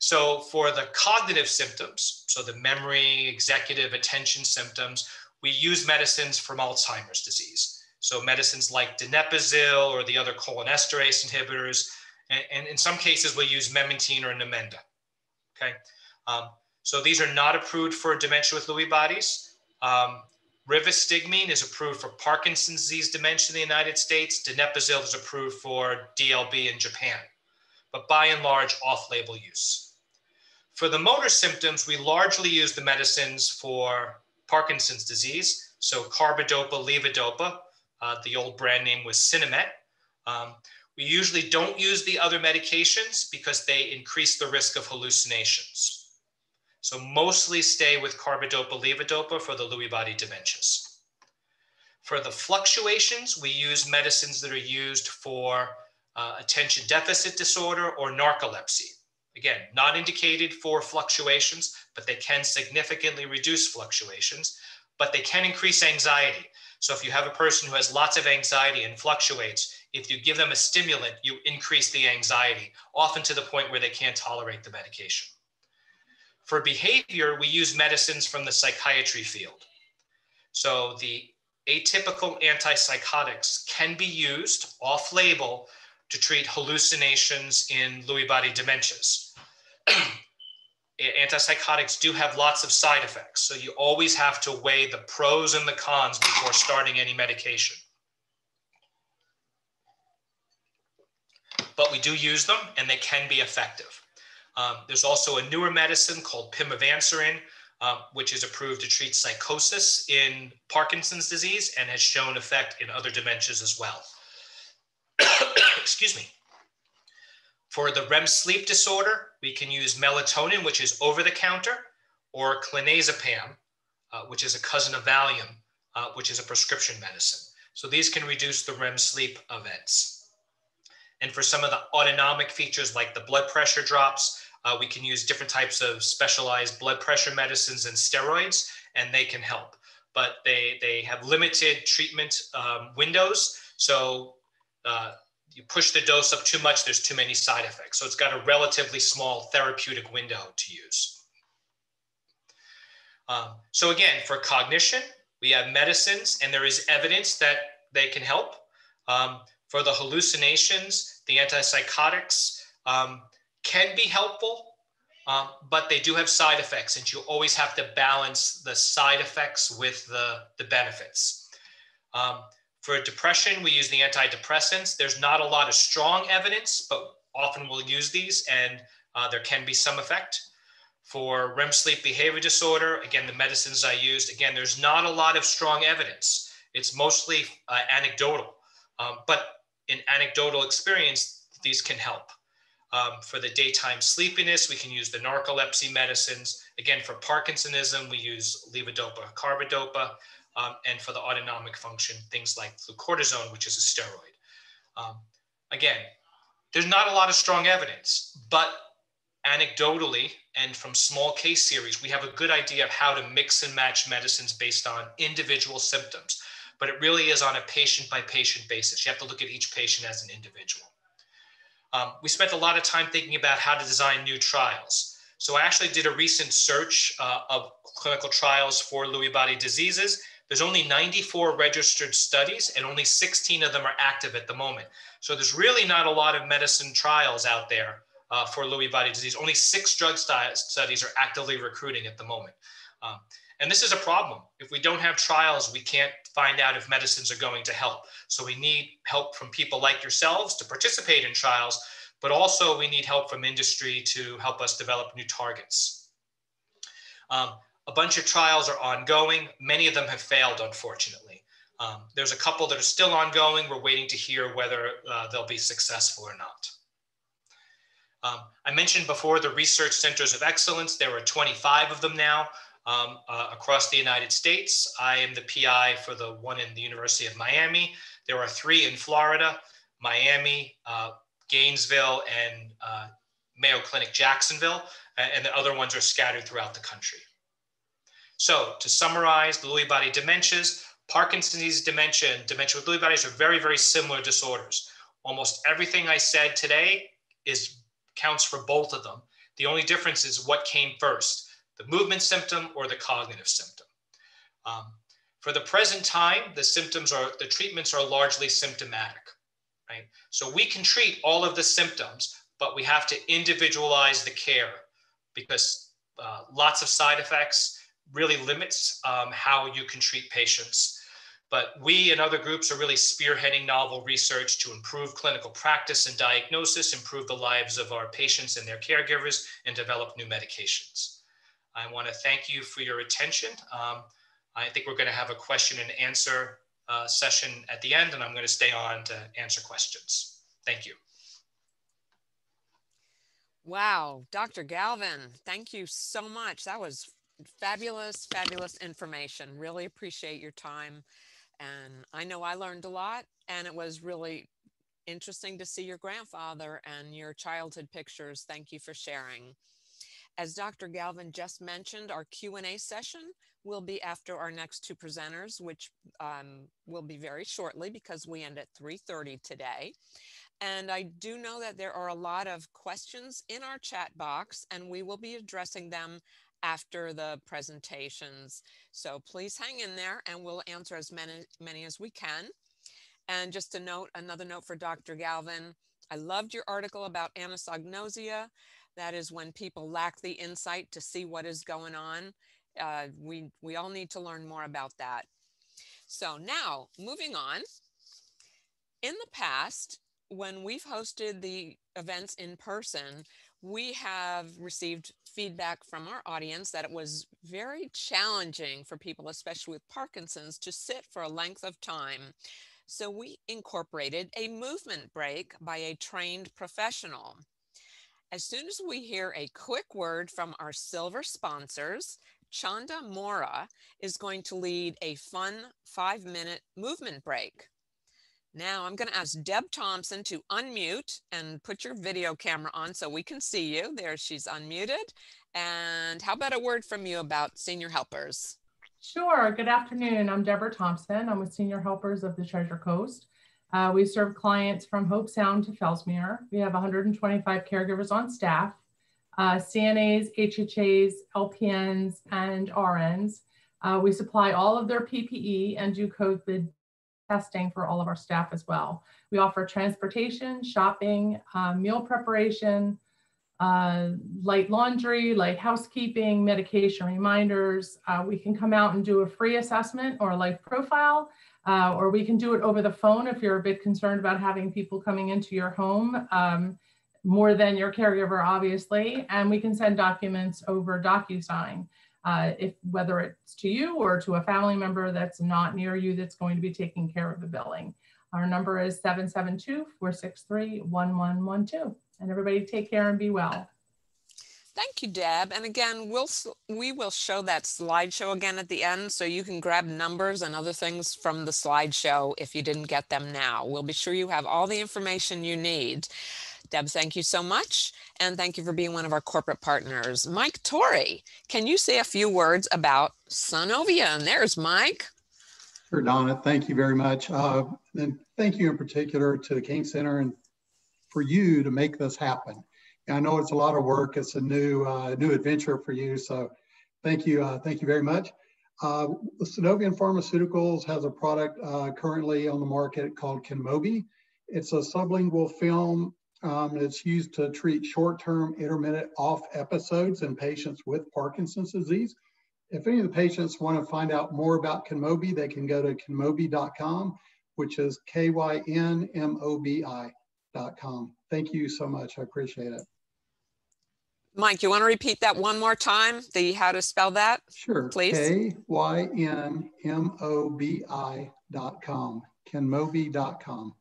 So for the cognitive symptoms, so the memory, executive, attention symptoms, we use medicines from Alzheimer's disease. So medicines like donepezil or the other cholinesterase inhibitors, and, and in some cases we'll use memantine or Namenda. Okay, um, so these are not approved for dementia with Lewy bodies. Um, rivastigmine is approved for Parkinson's disease dementia in the United States. Donepezil is approved for DLB in Japan, but by and large off-label use. For the motor symptoms, we largely use the medicines for Parkinson's disease, so carbidopa, levodopa, uh, the old brand name was Sinemet. Um, we usually don't use the other medications because they increase the risk of hallucinations. So mostly stay with carbidopa levodopa for the Lewy body dementias. For the fluctuations, we use medicines that are used for uh, attention deficit disorder or narcolepsy. Again, not indicated for fluctuations, but they can significantly reduce fluctuations, but they can increase anxiety. So if you have a person who has lots of anxiety and fluctuates, if you give them a stimulant, you increase the anxiety, often to the point where they can't tolerate the medication. For behavior, we use medicines from the psychiatry field. So the atypical antipsychotics can be used off label to treat hallucinations in Lewy body dementias. antipsychotics do have lots of side effects. So you always have to weigh the pros and the cons before starting any medication. But we do use them and they can be effective. Um, there's also a newer medicine called pimavanserin, um, which is approved to treat psychosis in Parkinson's disease and has shown effect in other dementias as well. Excuse me. For the REM sleep disorder, we can use melatonin, which is over the counter, or clonazepam, uh, which is a cousin of Valium, uh, which is a prescription medicine. So these can reduce the REM sleep events. And for some of the autonomic features like the blood pressure drops, uh, we can use different types of specialized blood pressure medicines and steroids, and they can help. But they, they have limited treatment um, windows. So uh, you push the dose up too much, there's too many side effects. So it's got a relatively small therapeutic window to use. Um, so again, for cognition, we have medicines and there is evidence that they can help. Um, for the hallucinations, the antipsychotics um, can be helpful, um, but they do have side effects and you always have to balance the side effects with the, the benefits. Um, for depression, we use the antidepressants. There's not a lot of strong evidence, but often we'll use these and uh, there can be some effect. For REM sleep behavior disorder, again, the medicines I used, again, there's not a lot of strong evidence. It's mostly uh, anecdotal, um, but in anecdotal experience, these can help. Um, for the daytime sleepiness, we can use the narcolepsy medicines. Again, for Parkinsonism, we use levodopa, carbidopa um, and for the autonomic function, things like flucortisone, which is a steroid. Um, again, there's not a lot of strong evidence, but anecdotally and from small case series, we have a good idea of how to mix and match medicines based on individual symptoms. But it really is on a patient by patient basis. You have to look at each patient as an individual. Um, we spent a lot of time thinking about how to design new trials. So I actually did a recent search uh, of clinical trials for Lewy body diseases. There's only 94 registered studies and only 16 of them are active at the moment. So there's really not a lot of medicine trials out there uh, for Lewy body disease. Only six drug studies are actively recruiting at the moment. Um, and this is a problem. If we don't have trials, we can't find out if medicines are going to help. So we need help from people like yourselves to participate in trials, but also we need help from industry to help us develop new targets. Um, a bunch of trials are ongoing. Many of them have failed, unfortunately. Um, there's a couple that are still ongoing. We're waiting to hear whether uh, they'll be successful or not. Um, I mentioned before the research centers of excellence. There are 25 of them now um, uh, across the United States. I am the PI for the one in the University of Miami. There are three in Florida, Miami, uh, Gainesville, and uh, Mayo Clinic Jacksonville, and the other ones are scattered throughout the country. So to summarize the Lewy body dementias, Parkinson's disease dementia and dementia with Lewy bodies are very, very similar disorders. Almost everything I said today is counts for both of them. The only difference is what came first, the movement symptom or the cognitive symptom. Um, for the present time, the symptoms are, the treatments are largely symptomatic, right? So we can treat all of the symptoms, but we have to individualize the care because uh, lots of side effects really limits um, how you can treat patients. But we and other groups are really spearheading novel research to improve clinical practice and diagnosis, improve the lives of our patients and their caregivers, and develop new medications. I want to thank you for your attention. Um, I think we're going to have a question and answer uh, session at the end, and I'm going to stay on to answer questions. Thank you. Wow, Dr. Galvin, thank you so much. That was fabulous, fabulous information. Really appreciate your time. And I know I learned a lot and it was really interesting to see your grandfather and your childhood pictures. Thank you for sharing. As Dr. Galvin just mentioned, our Q&A session will be after our next two presenters, which um, will be very shortly because we end at 3.30 today. And I do know that there are a lot of questions in our chat box and we will be addressing them after the presentations. So please hang in there and we'll answer as many, many as we can. And just a note, another note for Dr. Galvin, I loved your article about anosognosia. That is when people lack the insight to see what is going on. Uh, we, we all need to learn more about that. So now moving on, in the past, when we've hosted the events in person, we have received feedback from our audience that it was very challenging for people, especially with Parkinson's, to sit for a length of time. So we incorporated a movement break by a trained professional. As soon as we hear a quick word from our silver sponsors, Chanda Mora is going to lead a fun five minute movement break. Now I'm going to ask Deb Thompson to unmute and put your video camera on so we can see you. There, she's unmuted. And how about a word from you about senior helpers? Sure. Good afternoon. I'm Deborah Thompson. I'm with Senior Helpers of the Treasure Coast. Uh, we serve clients from Hobe Sound to Fellsmere. We have 125 caregivers on staff, uh, CNAs, HHAs, LPNs, and RNs. Uh, we supply all of their PPE and do COVID testing for all of our staff as well. We offer transportation, shopping, uh, meal preparation, uh, light laundry, light housekeeping, medication reminders. Uh, we can come out and do a free assessment or a life profile, uh, or we can do it over the phone if you're a bit concerned about having people coming into your home. Um, more than your caregiver, obviously, and we can send documents over DocuSign uh, if whether it's to you or to a family member that's not near you that's going to be taking care of the billing. Our number is 772-463-1112. And everybody take care and be well. Thank you, Deb. And again, we'll we will show that slideshow again at the end, so you can grab numbers and other things from the slideshow if you didn't get them now. We'll be sure you have all the information you need. Deb, thank you so much. And thank you for being one of our corporate partners. Mike Torrey, can you say a few words about Sunovion? And there's Mike. Sure, Donna. Thank you very much. Uh, and thank you in particular to the Kane Center and for you to make this happen. I know it's a lot of work. It's a new uh, new adventure for you. So thank you. Uh, thank you very much. Uh, Sunovion Pharmaceuticals has a product uh, currently on the market called Kynmobi. It's a sublingual film. Um, it's used to treat short-term intermittent off episodes in patients with Parkinson's disease. If any of the patients want to find out more about Kynmobi, they can go to kynmobi.com, which is K-Y-N-M-O-B-I.com. Thank you so much. I appreciate it. Mike, you want to repeat that one more time? The how to spell that? Sure. Please. K Y N M O B I dot com. Kynmobi.com.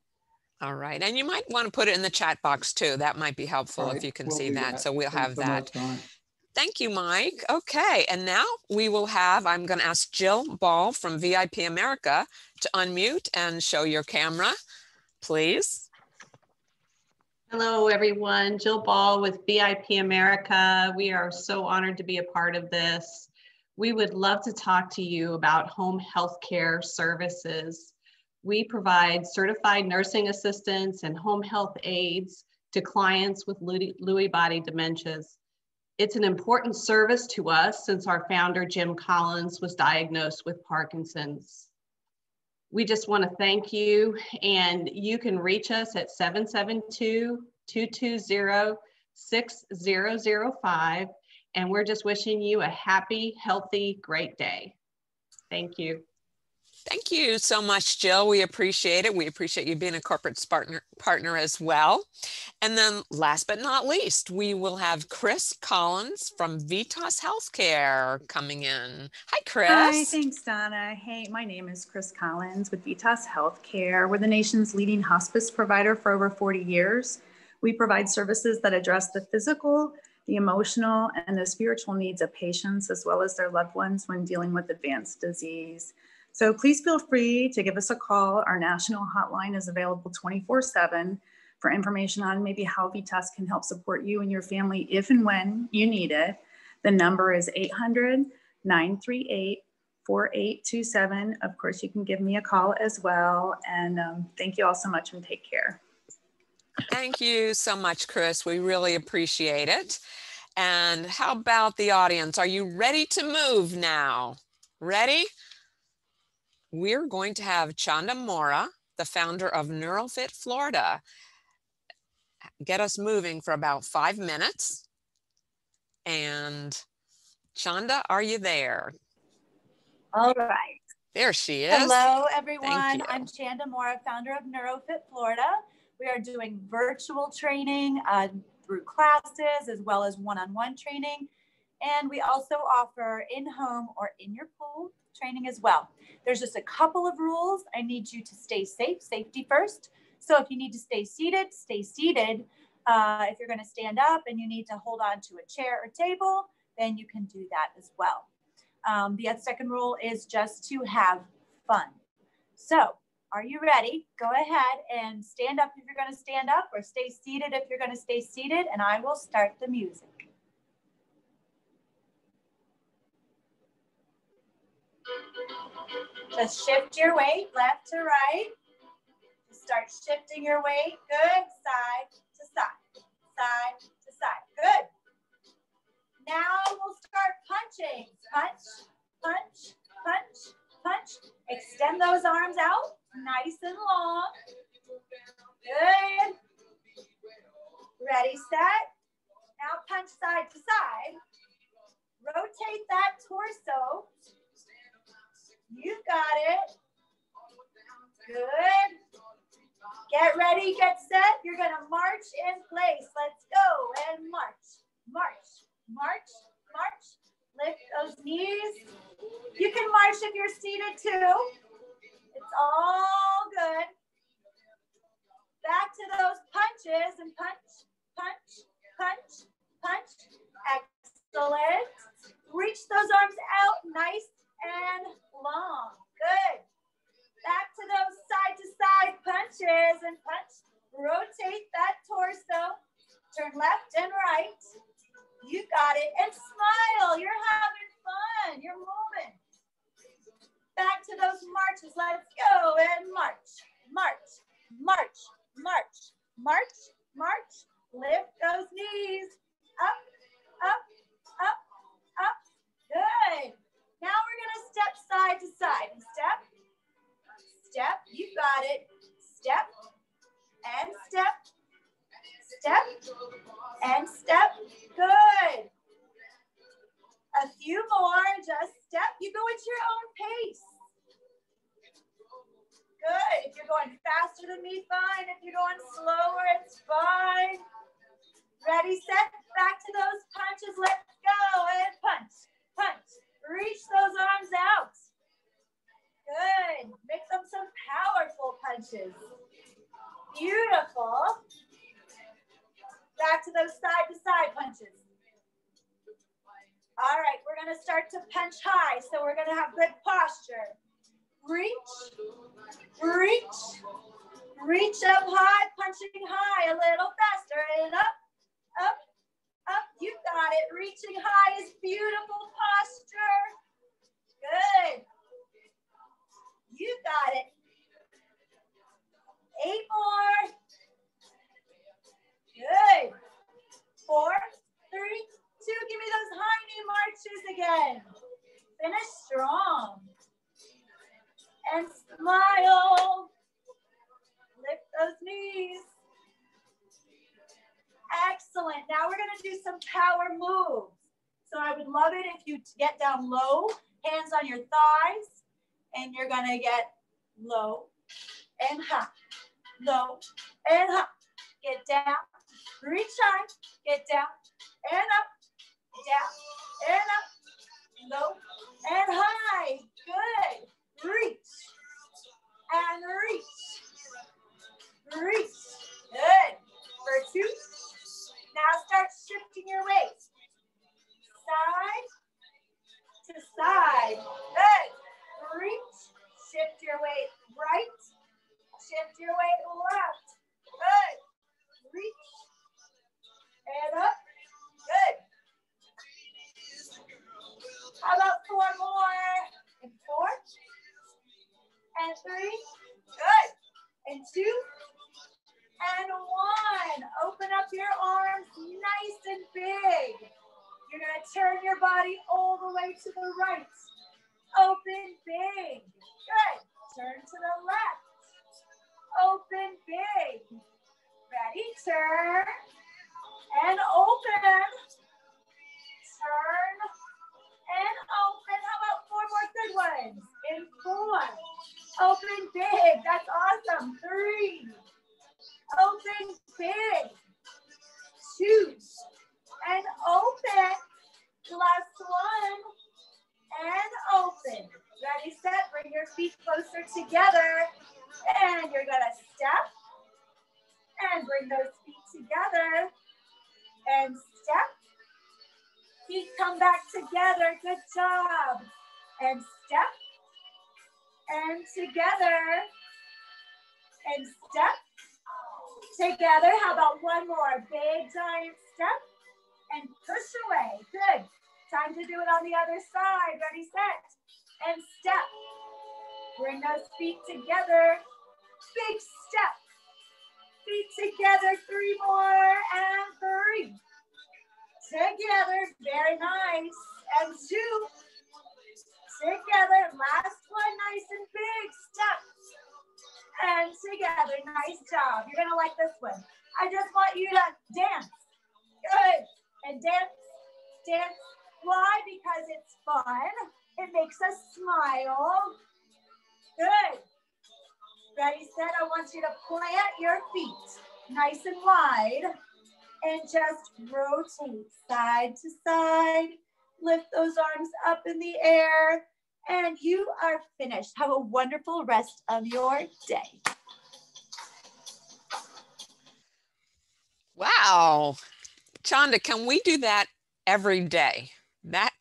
All right. And you might want to put it in the chat box too. That might be helpful All if you can we'll see that. that. So we'll Thanks have so that. much, Thank you, Mike. Okay. And now we will have, I'm going to ask Jill Ball from VIP America to unmute and show your camera, please. Hello, everyone. Jill Ball with VIP America. We are so honored to be a part of this. We would love to talk to you about home health care services. We provide certified nursing assistants and home health aides to clients with Lewy body dementias. It's an important service to us since our founder, Jim Collins, was diagnosed with Parkinson's. We just want to thank you, and you can reach us at 772 220 6005. And we're just wishing you a happy, healthy, great day. Thank you. Thank you so much, Jill. We appreciate it. We appreciate you being a corporate partner, partner as well. And then last but not least, we will have Chris Collins from Vitas Healthcare coming in. Hi, Chris. Hi, thanks, Donna. Hey, my name is Chris Collins with Vitas Healthcare. We're the nation's leading hospice provider for over 40 years. We provide services that address the physical, the emotional, and the spiritual needs of patients as well as their loved ones when dealing with advanced disease. So please feel free to give us a call. Our national hotline is available 24 7 for information on maybe how Vitas can help support you and your family if and when you need it. The number is 800 938 4827. Of course, you can give me a call as well. And um, thank you all so much and take care. Thank you so much, Chris. We really appreciate it. And how about the audience? Are you ready to move now? Ready? We're going to have Chanda Mora, the founder of NeuroFit Florida, get us moving for about five minutes. And Chanda, are you there? All right. There she is. Hello, everyone. I'm Chanda Mora, founder of NeuroFit Florida. We are doing virtual training uh, through classes as well as one-on-one training. And we also offer in-home or in your pool training as well. There's just a couple of rules. I need you to stay safe, safety first. So if you need to stay seated, stay seated. Uh, if you're going to stand up and you need to hold on to a chair or table, then you can do that as well. Um, the second rule is just to have fun. So are you ready? Go ahead and stand up if you're going to stand up or stay seated if you're going to stay seated and I will start the music. Just shift your weight left to right. Start shifting your weight. Good. Side to side. Side to side. Good. Now we'll start punching. Punch, punch, punch, punch. Extend those arms out nice and long. Good. Ready, set. Now punch side to side. Rotate that torso. You got it. Good. Get ready, get set. You're going to march in place. Let's go and march, march, march, march. Lift those knees. You can march if you're seated too. It's all good. Back to those punches and punch, punch, punch, punch. Excellent. Reach those arms out nice and long. Good. Back to those side to side punches and punch. Rotate that torso. Turn left and right. You got it. And smile. You're having fun. You're moving. Back to those marches. Let's go and march, march, march, march, march, march. Lift those knees up, up, up, up. Good. Now we're gonna step side to side. Step, step, you got it. Step and step, step and step. Good. A few more, just step. You go at your own pace. Good. If you're going faster than me, fine. If you're going slower, it's fine. Ready, set, back to those punches. Let's go and punch, punch. Reach those arms out. Good. Make them some powerful punches. Beautiful. Back to those side to side punches. All right, we're gonna start to punch high. So we're gonna have good posture. Reach, reach, reach up high, punching high a little faster and up, up, up. You got it. Reaching high is beautiful posture. Good. You got it. Eight more. Good. Four, three, two. Give me those high knee marches again. Finish strong. And smile. Lift those knees. Excellent. Now we're going to do some power moves. So I would love it if you get down low, hands on your thighs, and you're going to get low and high, low and high. Get down, reach high, get down and up, down and up, low and high. Good. Reach and reach. Reach. Good. For two. Now start shifting your weight. Side to side. Good. Reach. Shift your weight right. Shift your weight left. Good. Reach. And up. Good. How about four more? And four. And three. Good. And two. And one. Open up your arms nice and big. You're to turn your body all the way to the right. Open big. Good. Turn to the left. Open big. Ready? Turn. And open. Turn. And open. How about four more good ones? In four. Open big. That's awesome. Three. Open big. Two. And open. Last one. And open. Ready, set. Bring your feet closer together. And you're going to step. And bring those feet together. And step. Feet come back together. Good job. And step. And together. And step. Together. How about one more? Big giant step. And push away. Good. Time to do it on the other side. Ready, set. And step. Bring those feet together. Big step. Feet together. Three more. And three. Together. Very nice. And two. Together. Last one. Nice and big. Step. And together. Nice job. You're going to like this one. I just want you to dance. Good. And dance. Dance. Why? Because it's fun. It makes us smile. Good. Ready, set. I want you to plant your feet nice and wide and just rotate side to side. Lift those arms up in the air and you are finished. Have a wonderful rest of your day. Wow. Chanda, can we do that every day? That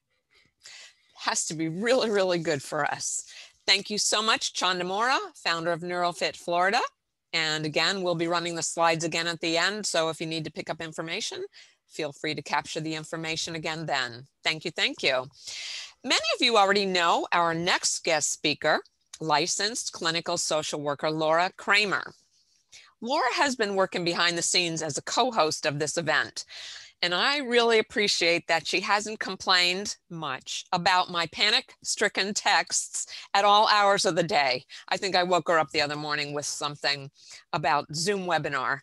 has to be really, really good for us. Thank you so much, Chanda Mora, founder of NeuroFit Florida. And again, we'll be running the slides again at the end. So if you need to pick up information, feel free to capture the information again then. Thank you, thank you. Many of you already know our next guest speaker. licensed clinical social worker Laura Kramer. Laura has been working behind the scenes as a co-host of this event. And I really appreciate that she hasn't complained much about my panic stricken texts at all hours of the day. I think I woke her up the other morning with something about Zoom webinar.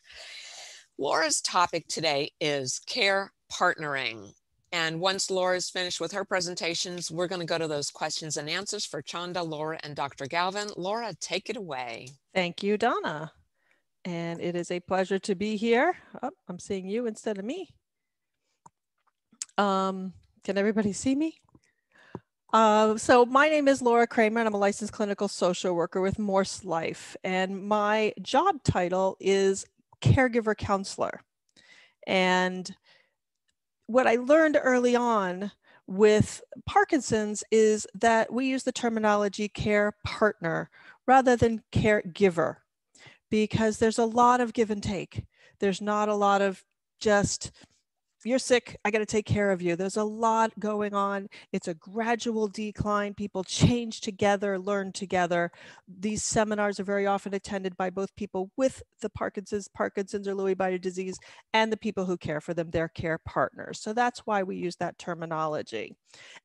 Laura's topic today is care partnering. And once Laura's finished with her presentations, we're going to go to those questions and answers for Chanda, Laura, and Dr. Galvin. Laura, take it away. Thank you, Donna. And it is a pleasure to be here. Oh, I'm seeing you instead of me. Um, can everybody see me? Uh, so my name is Laura Kramer and I'm a licensed clinical social worker with MorseLife. And my job title is caregiver counselor. And what I learned early on with Parkinson's is that we use the terminology care partner rather than caregiver because there's a lot of give and take. There's not a lot of just you're sick, I got to take care of you. There's a lot going on. It's a gradual decline. People change together, learn together. These seminars are very often attended by both people with the Parkinson's, Parkinson's or Lewy body disease and the people who care for them, their care partners. So that's why we use that terminology.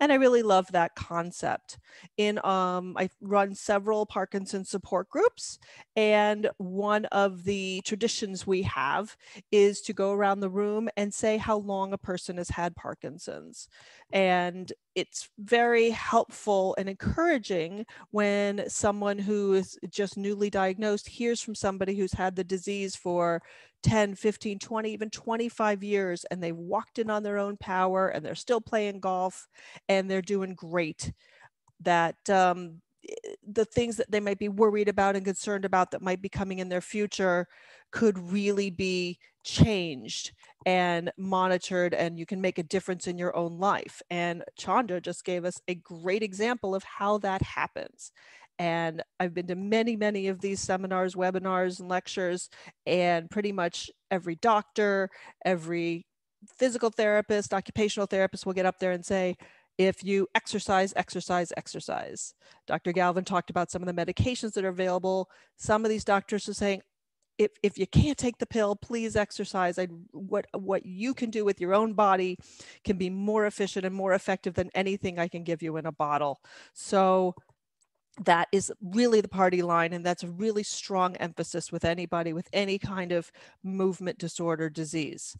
And I really love that concept. In um, I run several Parkinson's support groups, and one of the traditions we have is to go around the room and say how long a person has had Parkinson's. And it's very helpful and encouraging when someone who is just newly diagnosed hears from somebody who's had the disease for 10, 15, 20, even 25 years, and they've walked in on their own power and they're still playing golf and they're doing great. That um, the things that they might be worried about and concerned about that might be coming in their future could really be changed and monitored and you can make a difference in your own life. And chanda just gave us a great example of how that happens. And i've been to many many of these seminars webinars and lectures and pretty much every doctor every physical therapist occupational therapist will get up there and say if you exercise, exercise, exercise. Dr. Galvin talked about some of the medications that are available. Some of these doctors are saying, if, if you can't take the pill, please exercise. I, what, what you can do with your own body can be more efficient and more effective than anything I can give you in a bottle. So that is really the party line and that's a really strong emphasis with anybody with any kind of movement disorder disease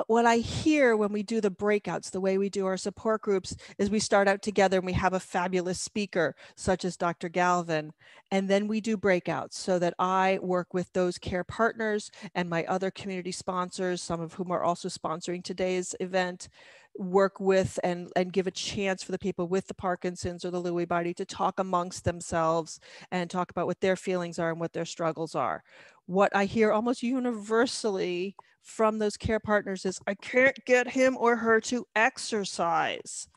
but what I hear when we do the breakouts, the way we do our support groups, is we start out together and we have a fabulous speaker, such as Dr. Galvin. And then we do breakouts so that I work with those care partners and my other community sponsors, some of whom are also sponsoring today's event, work with and, and give a chance for the people with the Parkinson's or the Lewy body to talk amongst themselves and talk about what their feelings are and what their struggles are. What I hear almost universally from those care partners is I can't get him or her to exercise.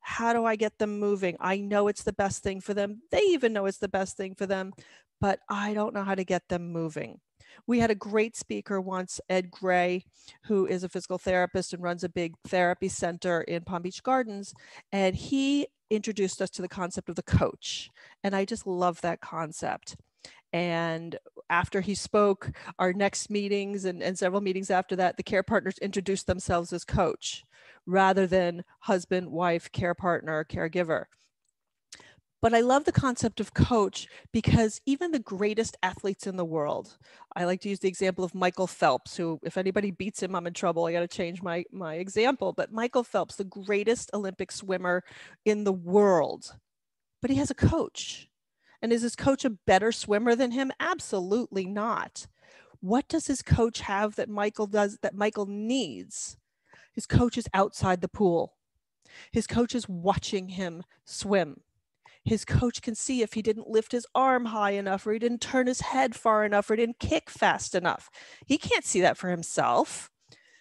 How do I get them moving? I know it's the best thing for them. They even know it's the best thing for them, but I don't know how to get them moving. We had a great speaker once, Ed Gray, who is a physical therapist and runs a big therapy center in Palm Beach Gardens. And he introduced us to the concept of the coach. And I just love that concept. And after he spoke, our next meetings and, and several meetings after that, the care partners introduced themselves as coach rather than husband, wife, care partner, caregiver. But I love the concept of coach because even the greatest athletes in the world, I like to use the example of Michael Phelps, who, if anybody beats him, I'm in trouble. I got to change my, my example. But Michael Phelps, the greatest Olympic swimmer in the world, but he has a coach. And is his coach a better swimmer than him? Absolutely not. What does his coach have that Michael does that Michael needs? His coach is outside the pool. His coach is watching him swim. His coach can see if he didn't lift his arm high enough, or he didn't turn his head far enough, or didn't kick fast enough. He can't see that for himself.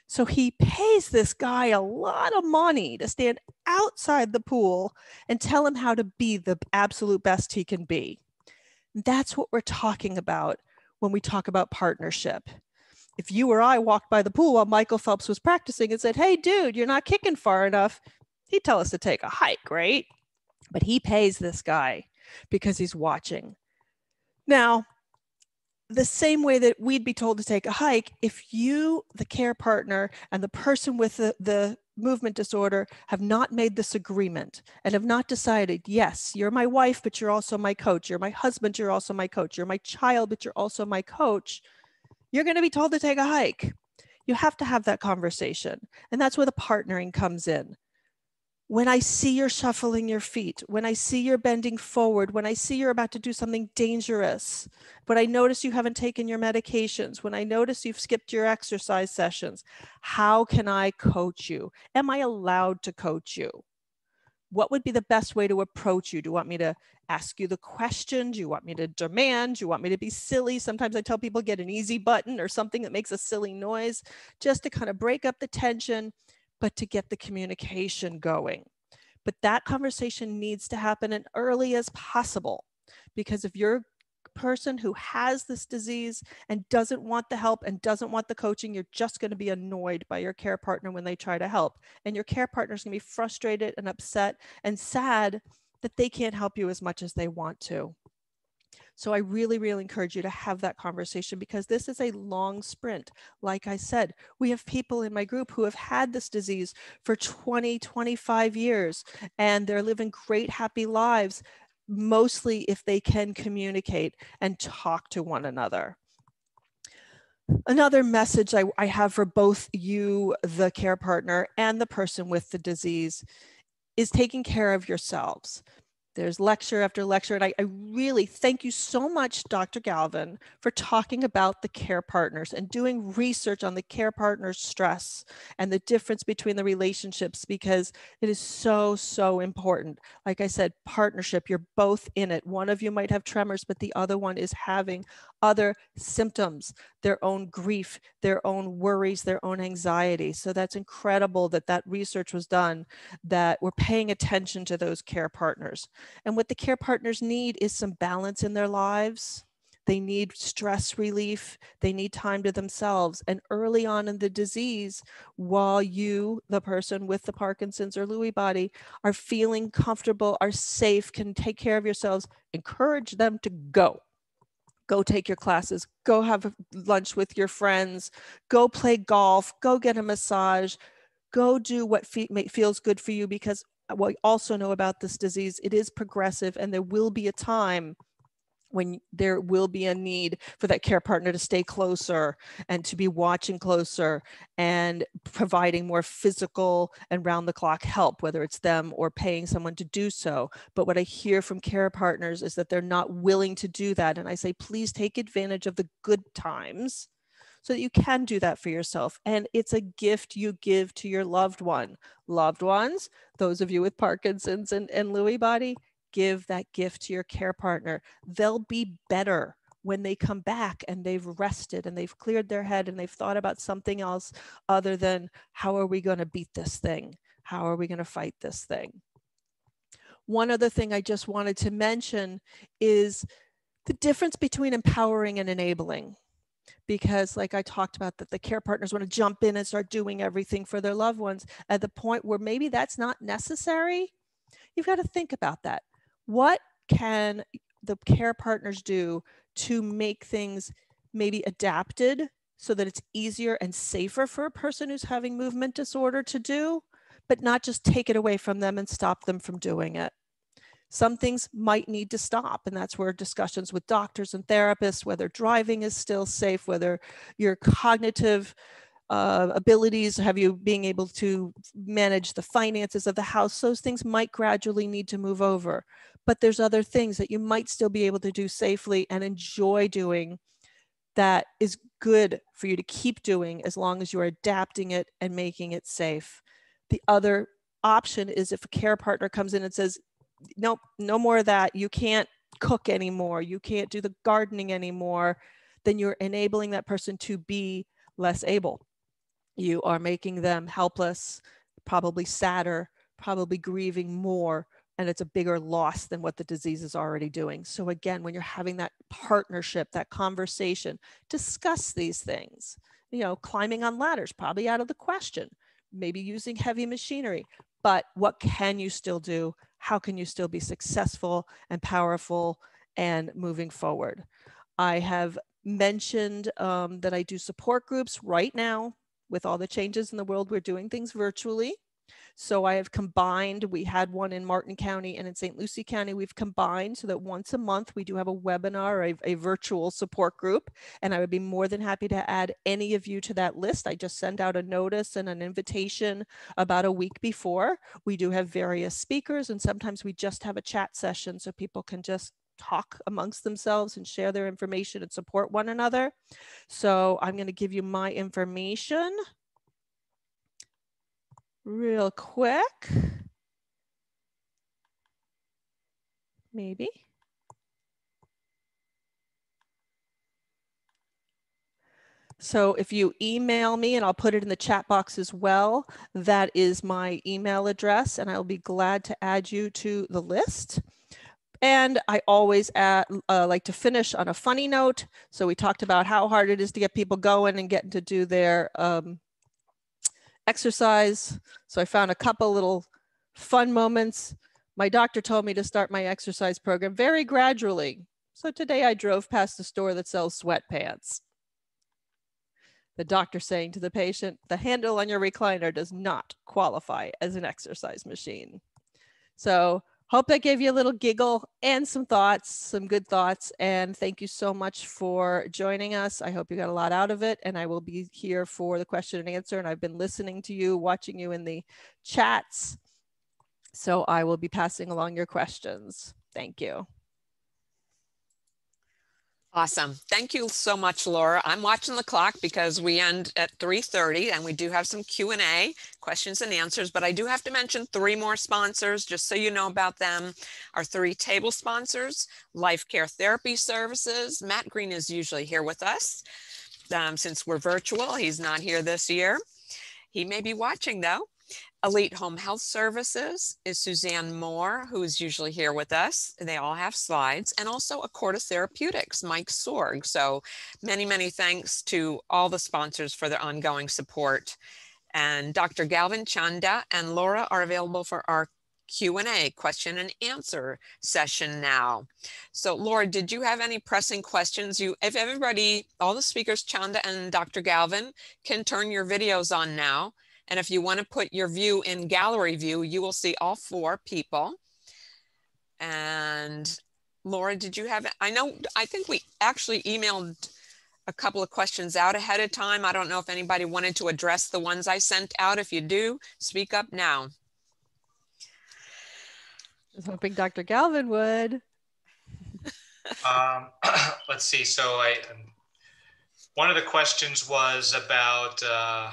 So he pays this guy a lot of money to stand outside the pool and tell him how to be the absolute best he can be. That's what we're talking about when we talk about partnership. If you or I walked by the pool while Michael Phelps was practicing and said, Hey, dude, you're not kicking far enough, he'd tell us to take a hike, right? But he pays this guy because he's watching. Now, the same way that we'd be told to take a hike, if you, the care partner, and the person with the, the movement disorder have not made this agreement and have not decided, yes, you're my wife, but you're also my coach. You're my husband, you're also my coach. You're my child, but you're also my coach. You're going to be told to take a hike. You have to have that conversation. And that's where the partnering comes in when I see you're shuffling your feet, when I see you're bending forward, when I see you're about to do something dangerous, when I notice you haven't taken your medications, when I notice you've skipped your exercise sessions, how can I coach you? Am I allowed to coach you? What would be the best way to approach you? Do you want me to ask you the question? Do you want me to demand? Do you want me to be silly? Sometimes I tell people get an easy button or something that makes a silly noise just to kind of break up the tension but to get the communication going. But that conversation needs to happen as early as possible because if you're a person who has this disease and doesn't want the help and doesn't want the coaching, you're just going to be annoyed by your care partner when they try to help. And your care partner is going to be frustrated and upset and sad that they can't help you as much as they want to. So I really, really encourage you to have that conversation because this is a long sprint. Like I said, we have people in my group who have had this disease for 20, 25 years, and they're living great, happy lives, mostly if they can communicate and talk to one another. Another message I, I have for both you, the care partner, and the person with the disease is taking care of yourselves there's lecture after lecture. And I, I, really thank you so much, Dr. Galvin, for talking about the care partners and doing research on the care partners' stress and the difference between the relationships because it is so, so important. Like I said, partnership, you're both in it. One of you might have tremors, but the other one is having other symptoms, their own grief, their own worries, their own anxiety. So that's incredible that that research was done, that we're paying attention to those care partners. And what the care partners need is some balance in their lives. They need stress relief. They need time to themselves. And early on in the disease, while you, the person with the Parkinson's or Lewy body, are feeling comfortable, are safe, can take care of yourselves, encourage them to go go take your classes, go have lunch with your friends, go play golf, go get a massage, go do what fe- feels good for you because what we also know about this disease, it is progressive and there will be a time when there will be a need for that care partner to stay closer and to be watching closer and providing more physical and round the clock help, whether it's them or paying someone to do so. But what I hear from care partners is that they're not willing to do that. And I say, please take advantage of the good times so that you can do that for yourself. And it's a gift you give to your loved one. Loved ones, those of you with Parkinson's and, and Lewy body, give that gift to your care partner. They'll be better when they come back and they've rested and they've cleared their head and they've thought about something else other than how are we going to beat this thing? How are we going to fight this thing? One other thing I just wanted to mention is the difference between empowering and enabling. Because, like I talked about, that the care partners want to jump in and start doing everything for their loved ones at the point where maybe that's not necessary. You've got to think about that what can the care partners do to make things maybe adapted so that it's easier and safer for a person who's having movement disorder to do, but not just take it away from them and stop them from doing it. Some things might need to stop, and that's where discussions with doctors and therapists, whether driving is still safe, whether your cognitive uh, abilities, have you being able to manage the finances of the house, those things might gradually need to move over but there's other things that you might still be able to do safely and enjoy doing that is good for you to keep doing as long as you're adapting it and making it safe. The other option is if a care partner comes in and says, nope, no more of that. You can't cook anymore. You can't do the gardening anymore. Then you're enabling that person to be less able. You are making them helpless, probably sadder, probably grieving more and it's a bigger loss than what the disease is already doing. So again, when you're having that partnership, that conversation, discuss these things. You know, climbing on ladders, probably out of the question, maybe using heavy machinery, but what can you still do? How can you still be successful and powerful and moving forward. I have mentioned um, that I do support groups right now with all the changes in the world. We're doing things virtually. So I have combined, we had one in Martin County and in St. Lucie County, we've combined so that once a month we do have a webinar, a, a, virtual support group, and I would be more than happy to add any of you to that list. I just send out a notice and an invitation about a week before. We do have various speakers and sometimes we just have a chat session so people can just talk amongst themselves and share their information and support one another. So I'm going to give you my information real quick. Maybe. So if you email me, and I'll put it in the chat box as well, that is my email address, and I'll be glad to add you to the list. And I always add, uh, like to finish on a funny note. So we talked about how hard it is to get people going and getting to do their um, exercise. So I found a couple little fun moments. My doctor told me to start my exercise program very gradually. So today I drove past a store that sells sweatpants. The doctor saying to the patient, the handle on your recliner does not qualify as an exercise machine. So hope that gave you a little giggle and some thoughts, some good thoughts. And thank you so much for joining us. I hope you got a lot out of it. And I will be here for the question and answer. And I've been listening to you, watching you in the chats. So I will be passing along your questions. Thank you. Awesome. Thank you so much, Laura. I'm watching the clock because we end at 3.30 and we do have some Q&A, questions and answers, but I do have to mention three more sponsors, just so you know about them. Our three table sponsors, Life Care Therapy Services. Matt Green is usually here with us. Um, since we're virtual, he's not here this year. He may be watching though. Elite Home Health Services is Suzanne Moore, who is usually here with us. They all have slides, and also Acorda Therapeutics, Mike Sorg. So many, many thanks to all the sponsors for their ongoing support. And Dr. Galvin Chanda and Laura are available for our Q&A, question and answer session now. So Laura, did you have any pressing questions? You, If everybody, all the speakers, Chanda and Dr. Galvin, can turn your videos on now and if you want to put your view in gallery view, you will see all four people. And Laura, did you have, I know, I think we actually emailed a couple of questions out ahead of time. I don't know if anybody wanted to address the ones I sent out. If you do, speak up now. I was hoping Dr. Galvin would. um, let's see. So I, um, one of the questions was about uh,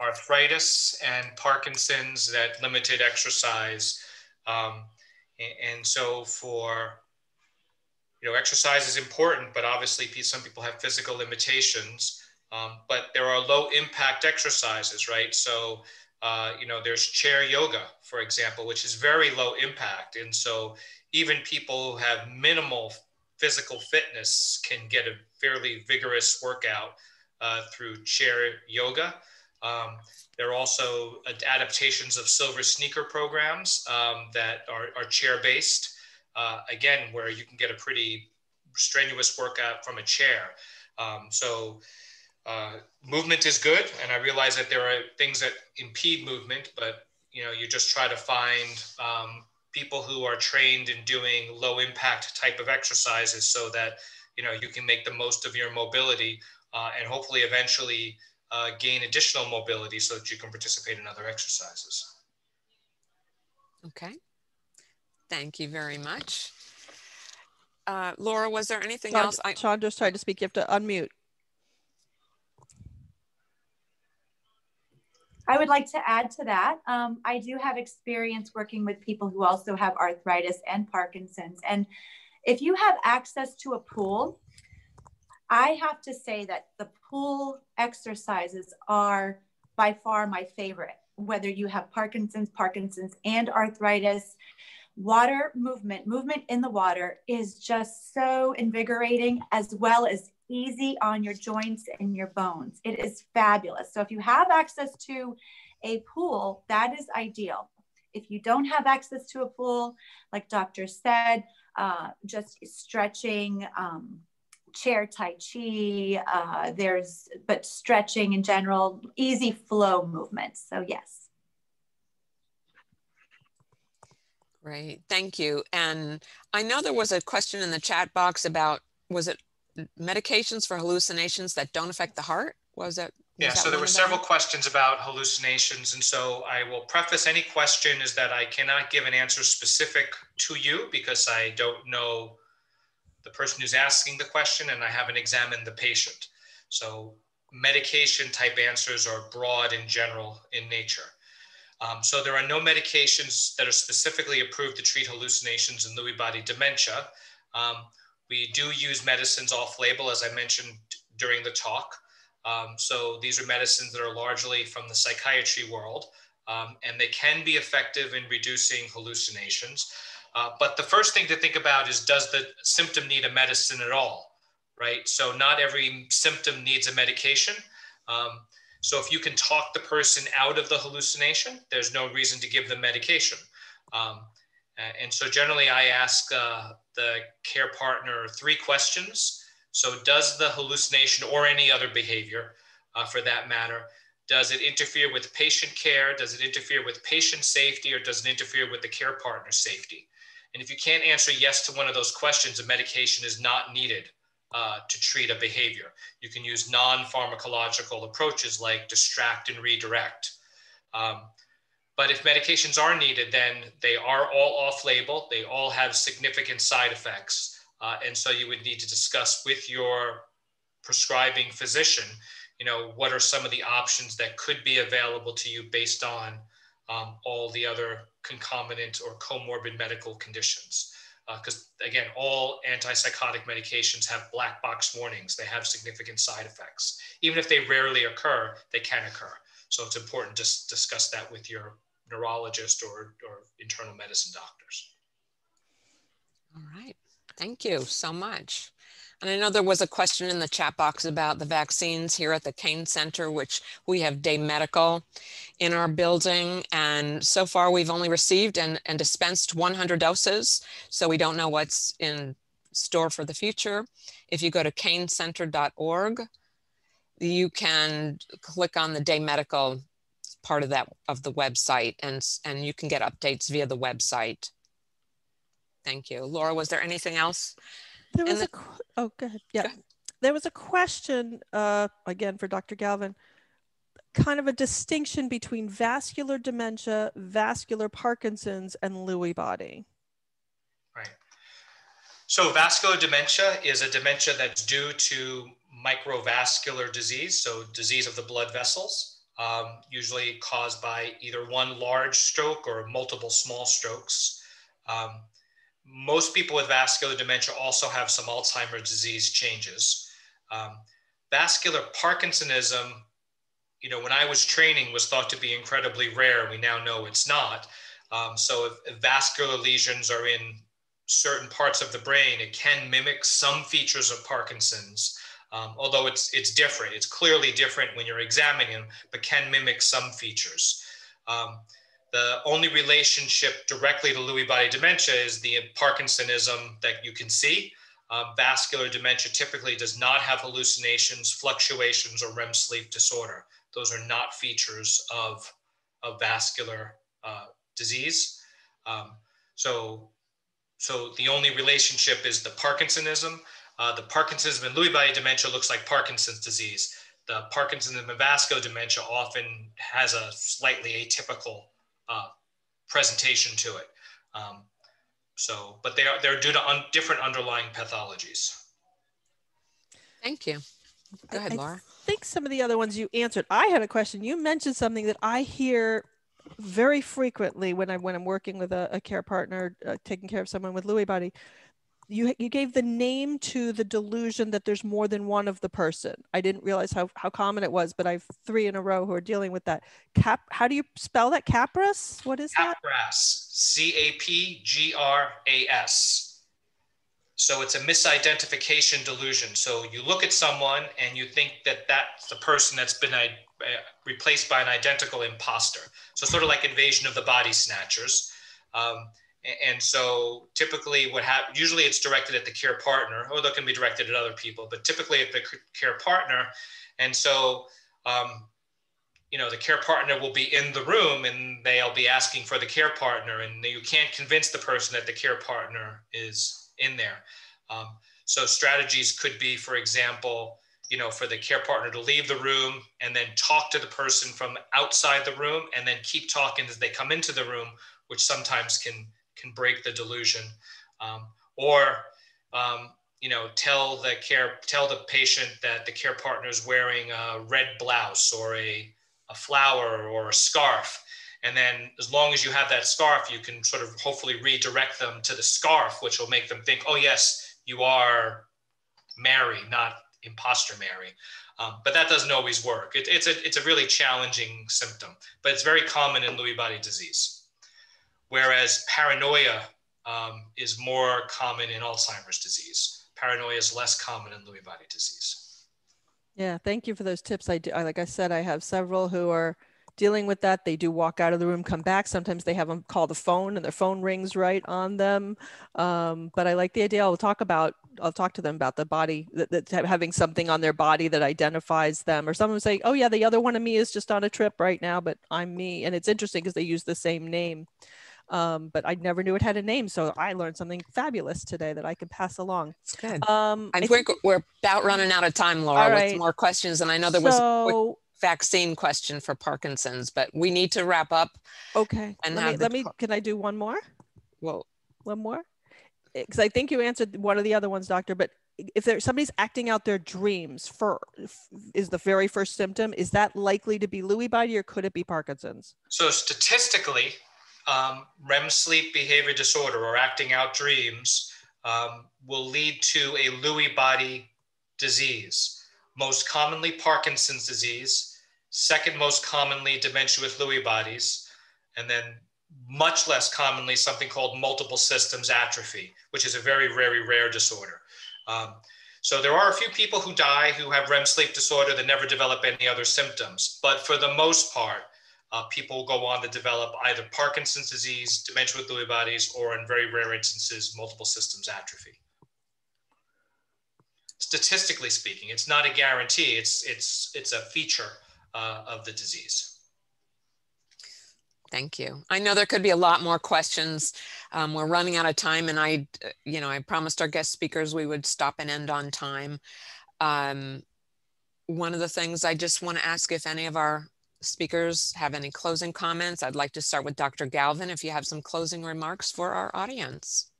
arthritis and Parkinson's that limited exercise. Um, and, and, so for, you know, exercise is important, but obviously some people have physical limitations. Um, but there are low impact exercises, right? So, uh, you know, there's chair yoga, for example, which is very low impact. And so even people who have minimal physical fitness can get a fairly vigorous workout uh, through chair yoga. Um, there are also adaptations of silver sneaker programs um, that are, are chair based, uh, again, where you can get a pretty strenuous workout from a chair. Um, so uh, movement is good. And I realize that there are things that impede movement, but you know, you just try to find um, people who are trained in doing low impact type of exercises so that, you know, you can make the most of your mobility uh, and hopefully eventually uh, gain additional mobility so that you can participate in other exercises. Okay. Thank you very much. Uh, Laura, was there anything Sean, else? I Sean just tried to speak. You have to unmute. I would like to add to that. Um, I do have experience working with people who also have arthritis and Parkinson's. And if you have access to a pool, I have to say that the pool exercises are by far my favorite, whether you have Parkinson's, Parkinson's, and arthritis. Water movement, movement in the water is just so invigorating as well as easy on your joints and your bones. It is fabulous. So if you have access to a pool, that is ideal. if you don't have access to a pool, like Doctor said, uh, just stretching, um, chair tai chi, uh, there's, but stretching in general, easy flow movements. So yes. Great, thank you. And I know there was a question in the chat box about, was it medications for hallucinations that don't affect the heart? Was it? Yeah, so there were several questions about hallucinations. And so I will preface any question is that I cannot give an answer specific to you because I don't know the person who's asking the question and I haven't examined the patient. So medication type answers are broad in general in nature. Um, so there are no medications that are specifically approved to treat hallucinations and Lewy body dementia. Um, we do use medicines off label, as I mentioned during the talk. Um, so these are medicines that are largely from the psychiatry world, um, and they can be effective in reducing hallucinations. Uh, but the first thing to think about is does the symptom need a medicine at all, right? So not every symptom needs a medication. Um, so if you can talk the person out of the hallucination, there's no reason to give them medication. Um, and so generally I ask uh, the care partner three questions. So does the hallucination or any other behavior uh, for that matter, does it interfere with patient care? Does it interfere with patient safety or does it interfere with the care partner safety? And if you can't answer yes to one of those questions, a medication is not needed uh, to treat a behavior. You can use non-pharmacological approaches like distract and redirect. Um, but if medications are needed, then they are all off-label. They all have significant side effects. Uh, and so you would need to discuss with your prescribing physician, you know, what are some of the options that could be available to you based on um, all the other concomitant or comorbid medical conditions because uh, again, all antipsychotic medications have black box warnings. They have significant side effects. Even if they rarely occur, they can occur. So it's important to discuss that with your neurologist or, or internal medicine doctors. All right. Thank you so much. And I know there was a question in the chat box about the vaccines here at the Kane Center, which we have Day Medical in our building. And so far we've only received and, and dispensed 100 doses. So we don't know what's in store for the future. If you go to kanecenter.org, you can click on the Day Medical part of that of the website and, and you can get updates via the website. Thank you. Laura, was there anything else there was the, a oh, go ahead. Yeah, go ahead. there was a question uh, again for Dr. Galvin. Kind of a distinction between vascular dementia, vascular Parkinson's, and Lewy body. Right. So vascular dementia is a dementia that's due to microvascular disease, so disease of the blood vessels, um, usually caused by either one large stroke or multiple small strokes. Um, most people with vascular dementia also have some Alzheimer's disease changes. Um, vascular Parkinsonism, you know, when I was training was thought to be incredibly rare. We now know it's not. Um, so if, if vascular lesions are in certain parts of the brain, it can mimic some features of Parkinson's. Um, although it's it's different, it's clearly different when you're examining them, but can mimic some features. Um, the only relationship directly to Lewy body dementia is the Parkinsonism that you can see. Uh, vascular dementia typically does not have hallucinations, fluctuations, or REM sleep disorder. Those are not features of, of vascular uh, disease. Um, so, so the only relationship is the Parkinsonism. Uh, the Parkinsonism and Lewy body dementia looks like Parkinson's disease. The Parkinsonism and vascular dementia often has a slightly atypical uh, presentation to it. Um, so, but they are they're due to un different underlying pathologies. Thank you. Go ahead, Laura. I think some of the other ones you answered. I had a question. You mentioned something that I hear very frequently when I when I'm working with a, a care partner uh, taking care of someone with Lewy body you you gave the name to the delusion that there's more than one of the person. I didn't realize how, how common it was, but I've three in a row who are dealing with that. Cap, how do you spell that? Capras? What is that? C A P G R A S. so it's a misidentification delusion. So you look at someone and you think that that's the person that's been uh, replaced by an identical imposter. So sort of like invasion of the body snatchers. Um, and so typically what happens, usually it's directed at the care partner, or it can be directed at other people, but typically at the care partner. And so, um, you know, the care partner will be in the room and they'll be asking for the care partner and you can't convince the person that the care partner is in there. Um, so strategies could be, for example, you know, for the care partner to leave the room and then talk to the person from outside the room and then keep talking as they come into the room, which sometimes can can break the delusion. Um, or um, you know, tell the care tell the patient that the care partner is wearing a red blouse or a, a flower or a scarf. And then as long as you have that scarf, you can sort of hopefully redirect them to the scarf, which will make them think, oh yes, you are Mary, not imposter Mary. Um, but that doesn't always work. It, it's, a, it's a really challenging symptom, but it's very common in Lewy body disease. Whereas paranoia um, is more common in Alzheimer's disease. Paranoia is less common in Lewy body disease. Yeah, thank you for those tips. I do, like I said, I have several who are dealing with that. They do walk out of the room, come back. Sometimes they have them call the phone and their phone rings right on them. Um, but I like the idea. I'll talk about, I'll talk to them about the body, that, that having something on their body that identifies them or someone say, oh yeah, the other one of me is just on a trip right now, but I'm me. And it's interesting because they use the same name. Um, but I never knew it had a name. So I learned something fabulous today that I could pass along. It's good. Um, I, I think we're about running out of time, Laura, right. with more questions. And I know there was so, vaccine question for Parkinson's, but we need to wrap up. Okay. And let me, let me can I do one more? Well, one more? Because I think you answered one of the other ones, doctor, but if there somebody's acting out their dreams for is the very first symptom, is that likely to be Lewy body or could it be Parkinson's? So statistically, um, REM sleep behavior disorder or acting out dreams um, will lead to a Lewy body disease most commonly Parkinson's disease, second most commonly dementia with Lewy bodies, and then much less commonly something called multiple systems atrophy, which is a very, very rare disorder. Um, so there are a few people who die who have REM sleep disorder that never develop any other symptoms, but for the most part, uh, people go on to develop either Parkinson's disease, dementia with Lewy bodies, or in very rare instances, multiple systems atrophy statistically speaking. It's not a guarantee. It's it's it's a feature uh, of the disease. Thank you. I know there could be a lot more questions. Um, we're running out of time, and I, you know, I promised our guest speakers we would stop and end on time. Um, one of the things I just want to ask if any of our speakers have any closing comments. I'd like to start with Dr. Galvin if you have some closing remarks for our audience.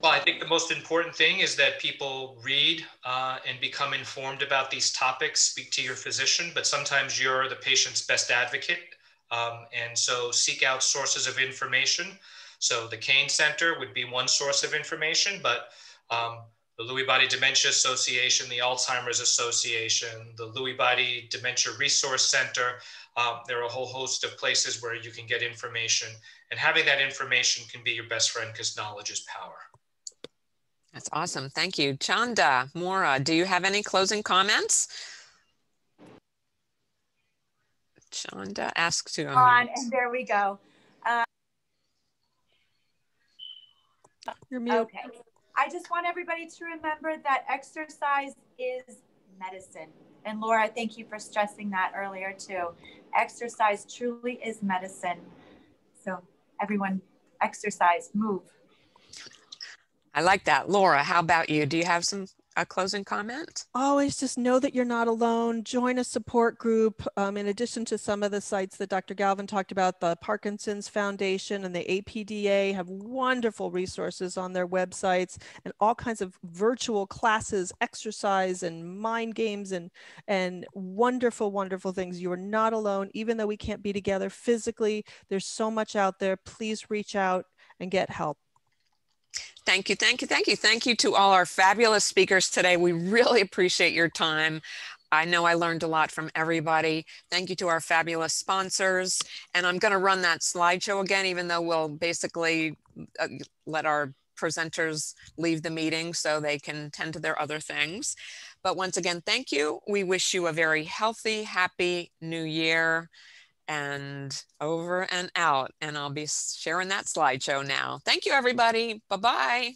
Well, I think the most important thing is that people read uh, and become informed about these topics, speak to your physician, but sometimes you're the patient's best advocate. Um, and so seek out sources of information. So the Kane Center would be one source of information, but um, the Lewy Body Dementia Association, the Alzheimer's Association, the Lewy Body Dementia Resource Center, um, there are a whole host of places where you can get information. And having that information can be your best friend because knowledge is power. That's awesome. Thank you. Chanda, Mora, do you have any closing comments? Chanda asks to on, and there we go. Uh, You're mute. Okay. I just want everybody to remember that exercise is medicine. And Laura, thank you for stressing that earlier too. Exercise truly is medicine. So everyone exercise, move. I like that. Laura, how about you? Do you have some a closing comment? Always just know that you're not alone. Join a support group. Um, in addition to some of the sites that Dr. Galvin talked about, the Parkinson's Foundation and the APDA have wonderful resources on their websites and all kinds of virtual classes, exercise and mind games and, and wonderful, wonderful things. You are not alone, even though we can't be together physically. There's so much out there. Please reach out and get help. Thank you, thank you, thank you. Thank you to all our fabulous speakers today. We really appreciate your time. I know I learned a lot from everybody. Thank you to our fabulous sponsors. And I'm going to run that slideshow again, even though we'll basically uh, let our presenters leave the meeting so they can tend to their other things. But once again, thank you. We wish you a very healthy, happy new year and over and out. And I'll be sharing that slideshow now. Thank you, everybody. Bye-bye.